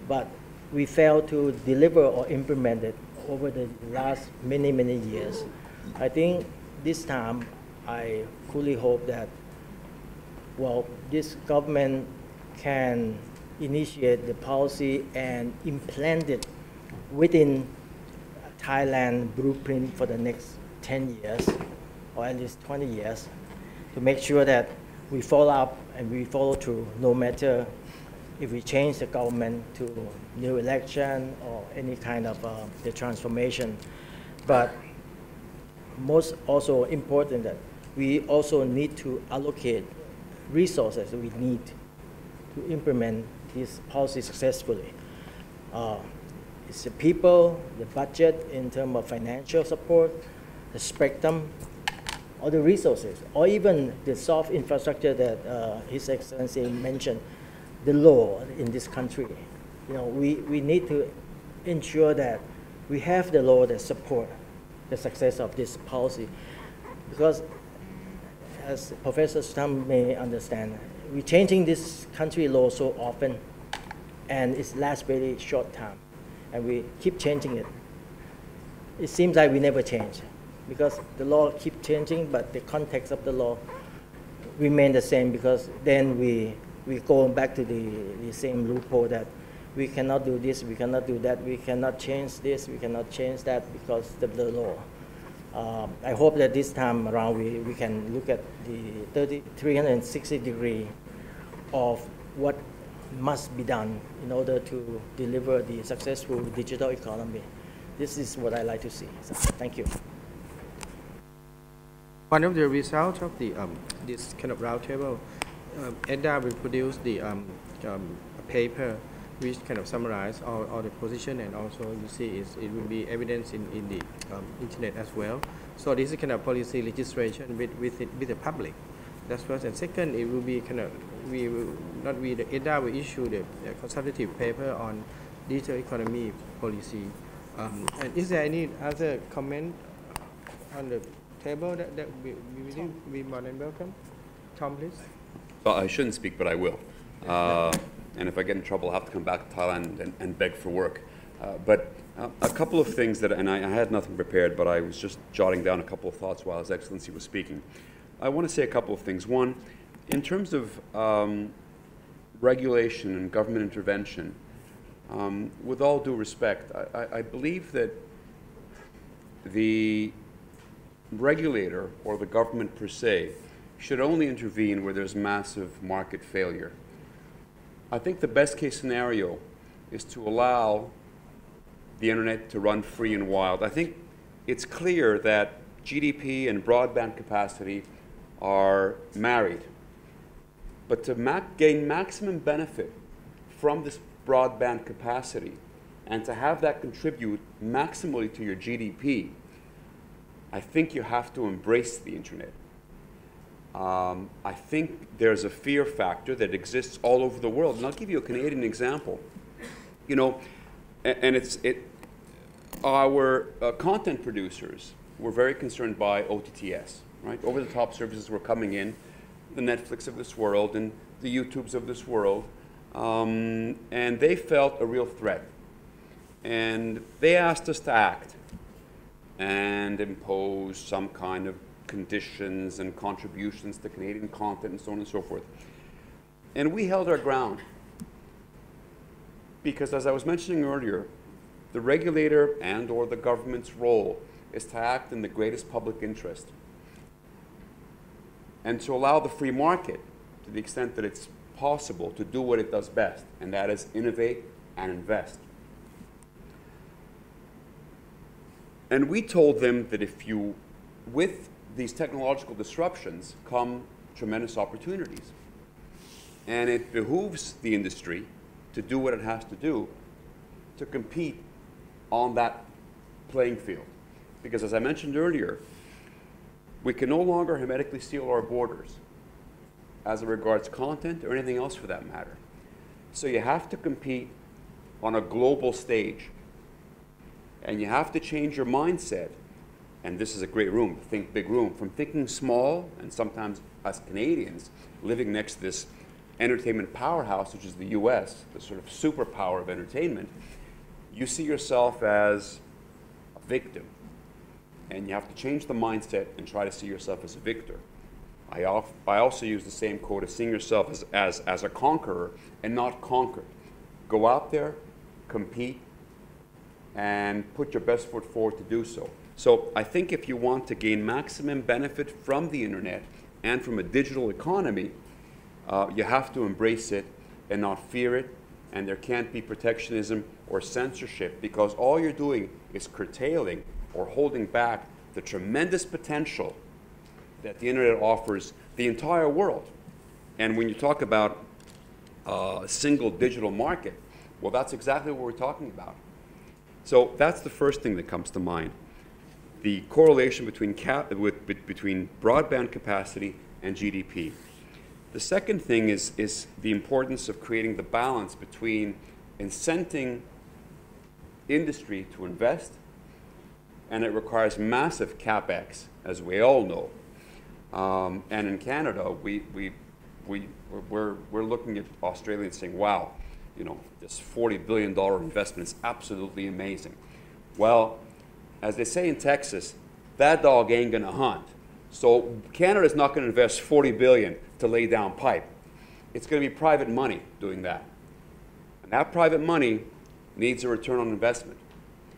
But we failed to deliver or implement it over the last many, many years. I think this time I fully hope that, well, this government can initiate the policy and implement it within Thailand blueprint for the next 10 years or at least 20 years to make sure that we follow up and we follow through no matter if we change the government to new election or any kind of uh, the transformation. But most also important that we also need to allocate resources we need to implement this policy successfully. Uh, it's the people, the budget in terms of financial support, the spectrum, or the resources, or even the soft infrastructure that uh, His Excellency mentioned, the law in this country. You know, we, we need to ensure that we have the law that support the success of this policy. Because as Professor Stam may understand, we're changing this country law so often, and it lasts very short time, and we keep changing it. It seems like we never change, because the law keep changing, but the context of the law remain the same, because then we, we go back to the, the same loophole that we cannot do this, we cannot do that, we cannot change this, we cannot change that because of the law. Um, I hope that this time around we, we can look at the 30, 360 degree of what must be done in order to deliver the successful digital economy. This is what I like to see. So, thank you. One of the results of the um, this kind of roundtable, um, ETDA will produce the um, um, paper which kind of summarize all, all the position and also you see is it will be evidence in, in the um, internet as well. So this is kind of policy legislation with with, it, with the public. That's first and second it will be kind of we will not we the ETDA will issue the, the consultative paper on digital economy policy. Um, and is there any other comment on the table that, that we, we will be more than welcome? Tom, please. Well, I shouldn't speak, but I will. Uh, and if I get in trouble, I'll have to come back to Thailand and, and beg for work. Uh, but uh, a couple of things that, and I, I, had nothing prepared, but I was just jotting down a couple of thoughts while His Excellency was speaking. I want to say a couple of things. One, in terms of um, regulation and government intervention, um, with all due respect, I, I believe that the regulator or the government per se should only intervene where there's massive market failure. I think the best case scenario is to allow the internet to run free and wild. I think it's clear that GDP and broadband capacity are married. But to ma gain maximum benefit from this broadband capacity and to have that contribute maximally to your GDP, I think you have to embrace the internet. Um, I think there's a fear factor that exists all over the world. And I'll give you a Canadian example. You know, and, and it's, it, our uh, content producers were very concerned by OTTS, right? Over the top services were coming in, the Netflix of this world and the YouTubes of this world. Um, and they felt a real threat. And they asked us to act and impose some kind of conditions and contributions to Canadian content and so on and so forth. And we held our ground because as I was mentioning earlier, the regulator and or the government's role is to act in the greatest public interest and to allow the free market to the extent that it's possible to do what it does best, and that is innovate and invest. And we told them that if you, with these technological disruptions come tremendous opportunities. And it behooves the industry to do what it has to do to compete on that playing field. Because as I mentioned earlier, we can no longer hermetically seal our borders as it regards content or anything else for that matter. So you have to compete on a global stage. And you have to change your mindset and this is a great room, think big room, from thinking small, and sometimes us Canadians living next to this entertainment powerhouse, which is the US, the sort of superpower of entertainment, you see yourself as a victim. And you have to change the mindset and try to see yourself as a victor. I, I also use the same quote of seeing yourself as, as, as a conqueror and not conquered. Go out there, compete, and put your best foot forward to do so. So I think if you want to gain maximum benefit from the internet and from a digital economy, uh, you have to embrace it and not fear it. And there can't be protectionism or censorship because all you're doing is curtailing or holding back the tremendous potential that the internet offers the entire world. And when you talk about uh, a single digital market, well, that's exactly what we're talking about. So that's the first thing that comes to mind the correlation between, cap, with, between broadband capacity and GDP. The second thing is, is the importance of creating the balance between incenting industry to invest, and it requires massive capex, as we all know. Um, and in Canada, we, we, we, we're, we're looking at Australia and saying, wow, you know, this $40 billion investment is absolutely amazing. Well, as they say in Texas, that dog ain't gonna hunt. So Canada's not gonna invest 40 billion to lay down pipe. It's gonna be private money doing that. And that private money needs a return on investment.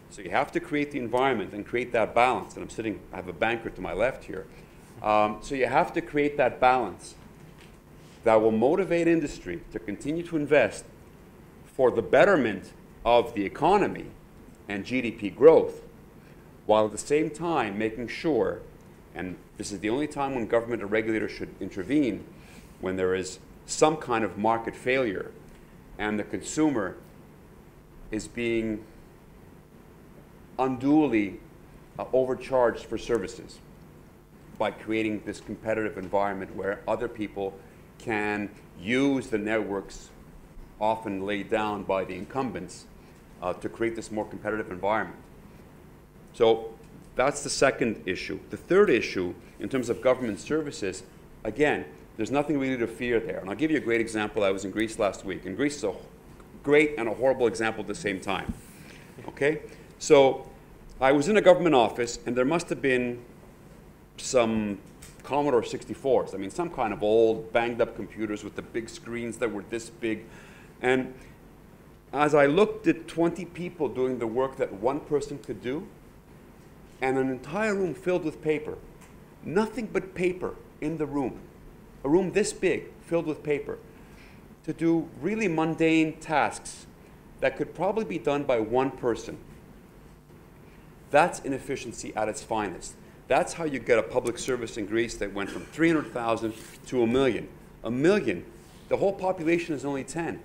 So you have to create the environment and create that balance. And I'm sitting, I have a banker to my left here. Um, so you have to create that balance that will motivate industry to continue to invest for the betterment of the economy and GDP growth, while at the same time making sure, and this is the only time when government or regulator should intervene, when there is some kind of market failure and the consumer is being unduly uh, overcharged for services by creating this competitive environment where other people can use the networks often laid down by the incumbents uh, to create this more competitive environment. So that's the second issue. The third issue, in terms of government services, again, there's nothing really to fear there. And I'll give you a great example. I was in Greece last week, and Greece is a great and a horrible example at the same time. Okay? So I was in a government office, and there must have been some Commodore 64s. I mean, some kind of old, banged up computers with the big screens that were this big. And as I looked at 20 people doing the work that one person could do, and an entire room filled with paper, nothing but paper in the room, a room this big filled with paper, to do really mundane tasks that could probably be done by one person. That's inefficiency at its finest. That's how you get a public service in Greece that went from 300,000 to a million. A million. The whole population is only 10.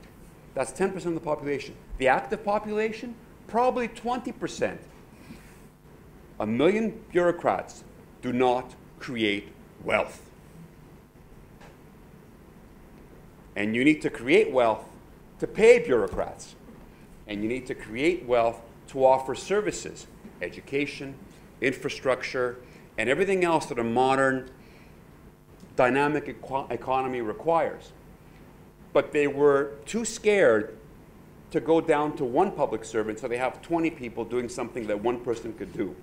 That's 10% of the population. The active population, probably 20%. A million bureaucrats do not create wealth. And you need to create wealth to pay bureaucrats. And you need to create wealth to offer services, education, infrastructure, and everything else that a modern dynamic eco economy requires. But they were too scared to go down to one public servant, so they have 20 people doing something that one person could do.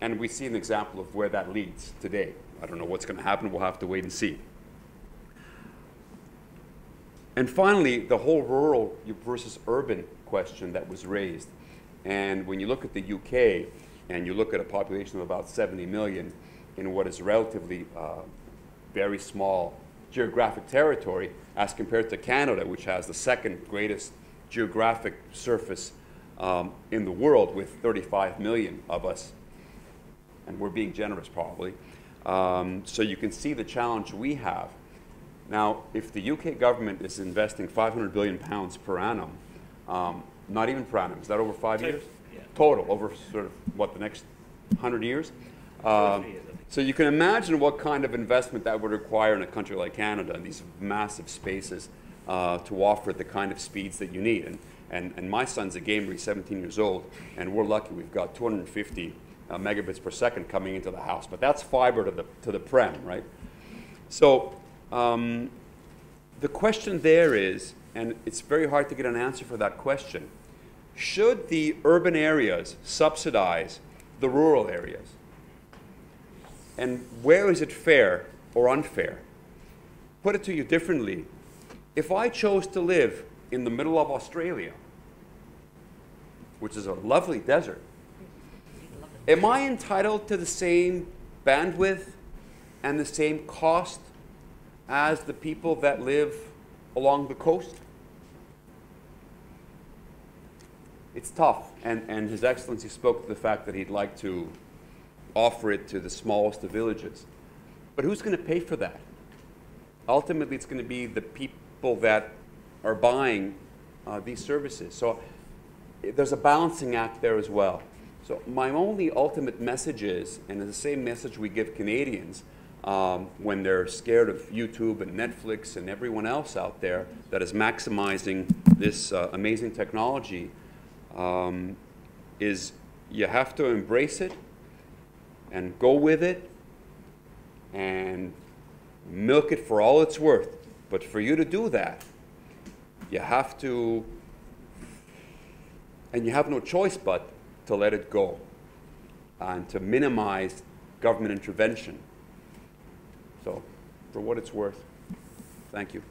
And we see an example of where that leads today. I don't know what's going to happen, we'll have to wait and see. And finally, the whole rural versus urban question that was raised. And when you look at the UK, and you look at a population of about 70 million in what is relatively uh, very small geographic territory as compared to Canada, which has the second greatest geographic surface um, in the world with 35 million of us. And we're being generous probably. Um, so you can see the challenge we have. Now, if the UK government is investing 500 billion pounds per annum, um, not even per annum, is that over five years? total over sort of what the next 100 years. Uh, so you can imagine what kind of investment that would require in a country like Canada in these massive spaces uh, to offer the kind of speeds that you need. And, and, and my son's a gamer, he's 17 years old, and we're lucky we've got 250 uh, megabits per second coming into the house. But that's fiber to the, to the prem, right? So um, the question there is, and it's very hard to get an answer for that question, should the urban areas subsidize the rural areas? And where is it fair or unfair? Put it to you differently. If I chose to live in the middle of Australia, which is a lovely desert, am I entitled to the same bandwidth and the same cost as the people that live along the coast? It's tough, and, and His Excellency spoke to the fact that he'd like to offer it to the smallest of villages. But who's going to pay for that? Ultimately, it's going to be the people that are buying uh, these services. So there's a balancing act there as well. So my only ultimate message is, and it's the same message we give Canadians um, when they're scared of YouTube and Netflix and everyone else out there that is maximizing this uh, amazing technology, um, is you have to embrace it and go with it and milk it for all it's worth. But for you to do that, you have to, and you have no choice but to let it go and to minimize government intervention. So, for what it's worth, thank you.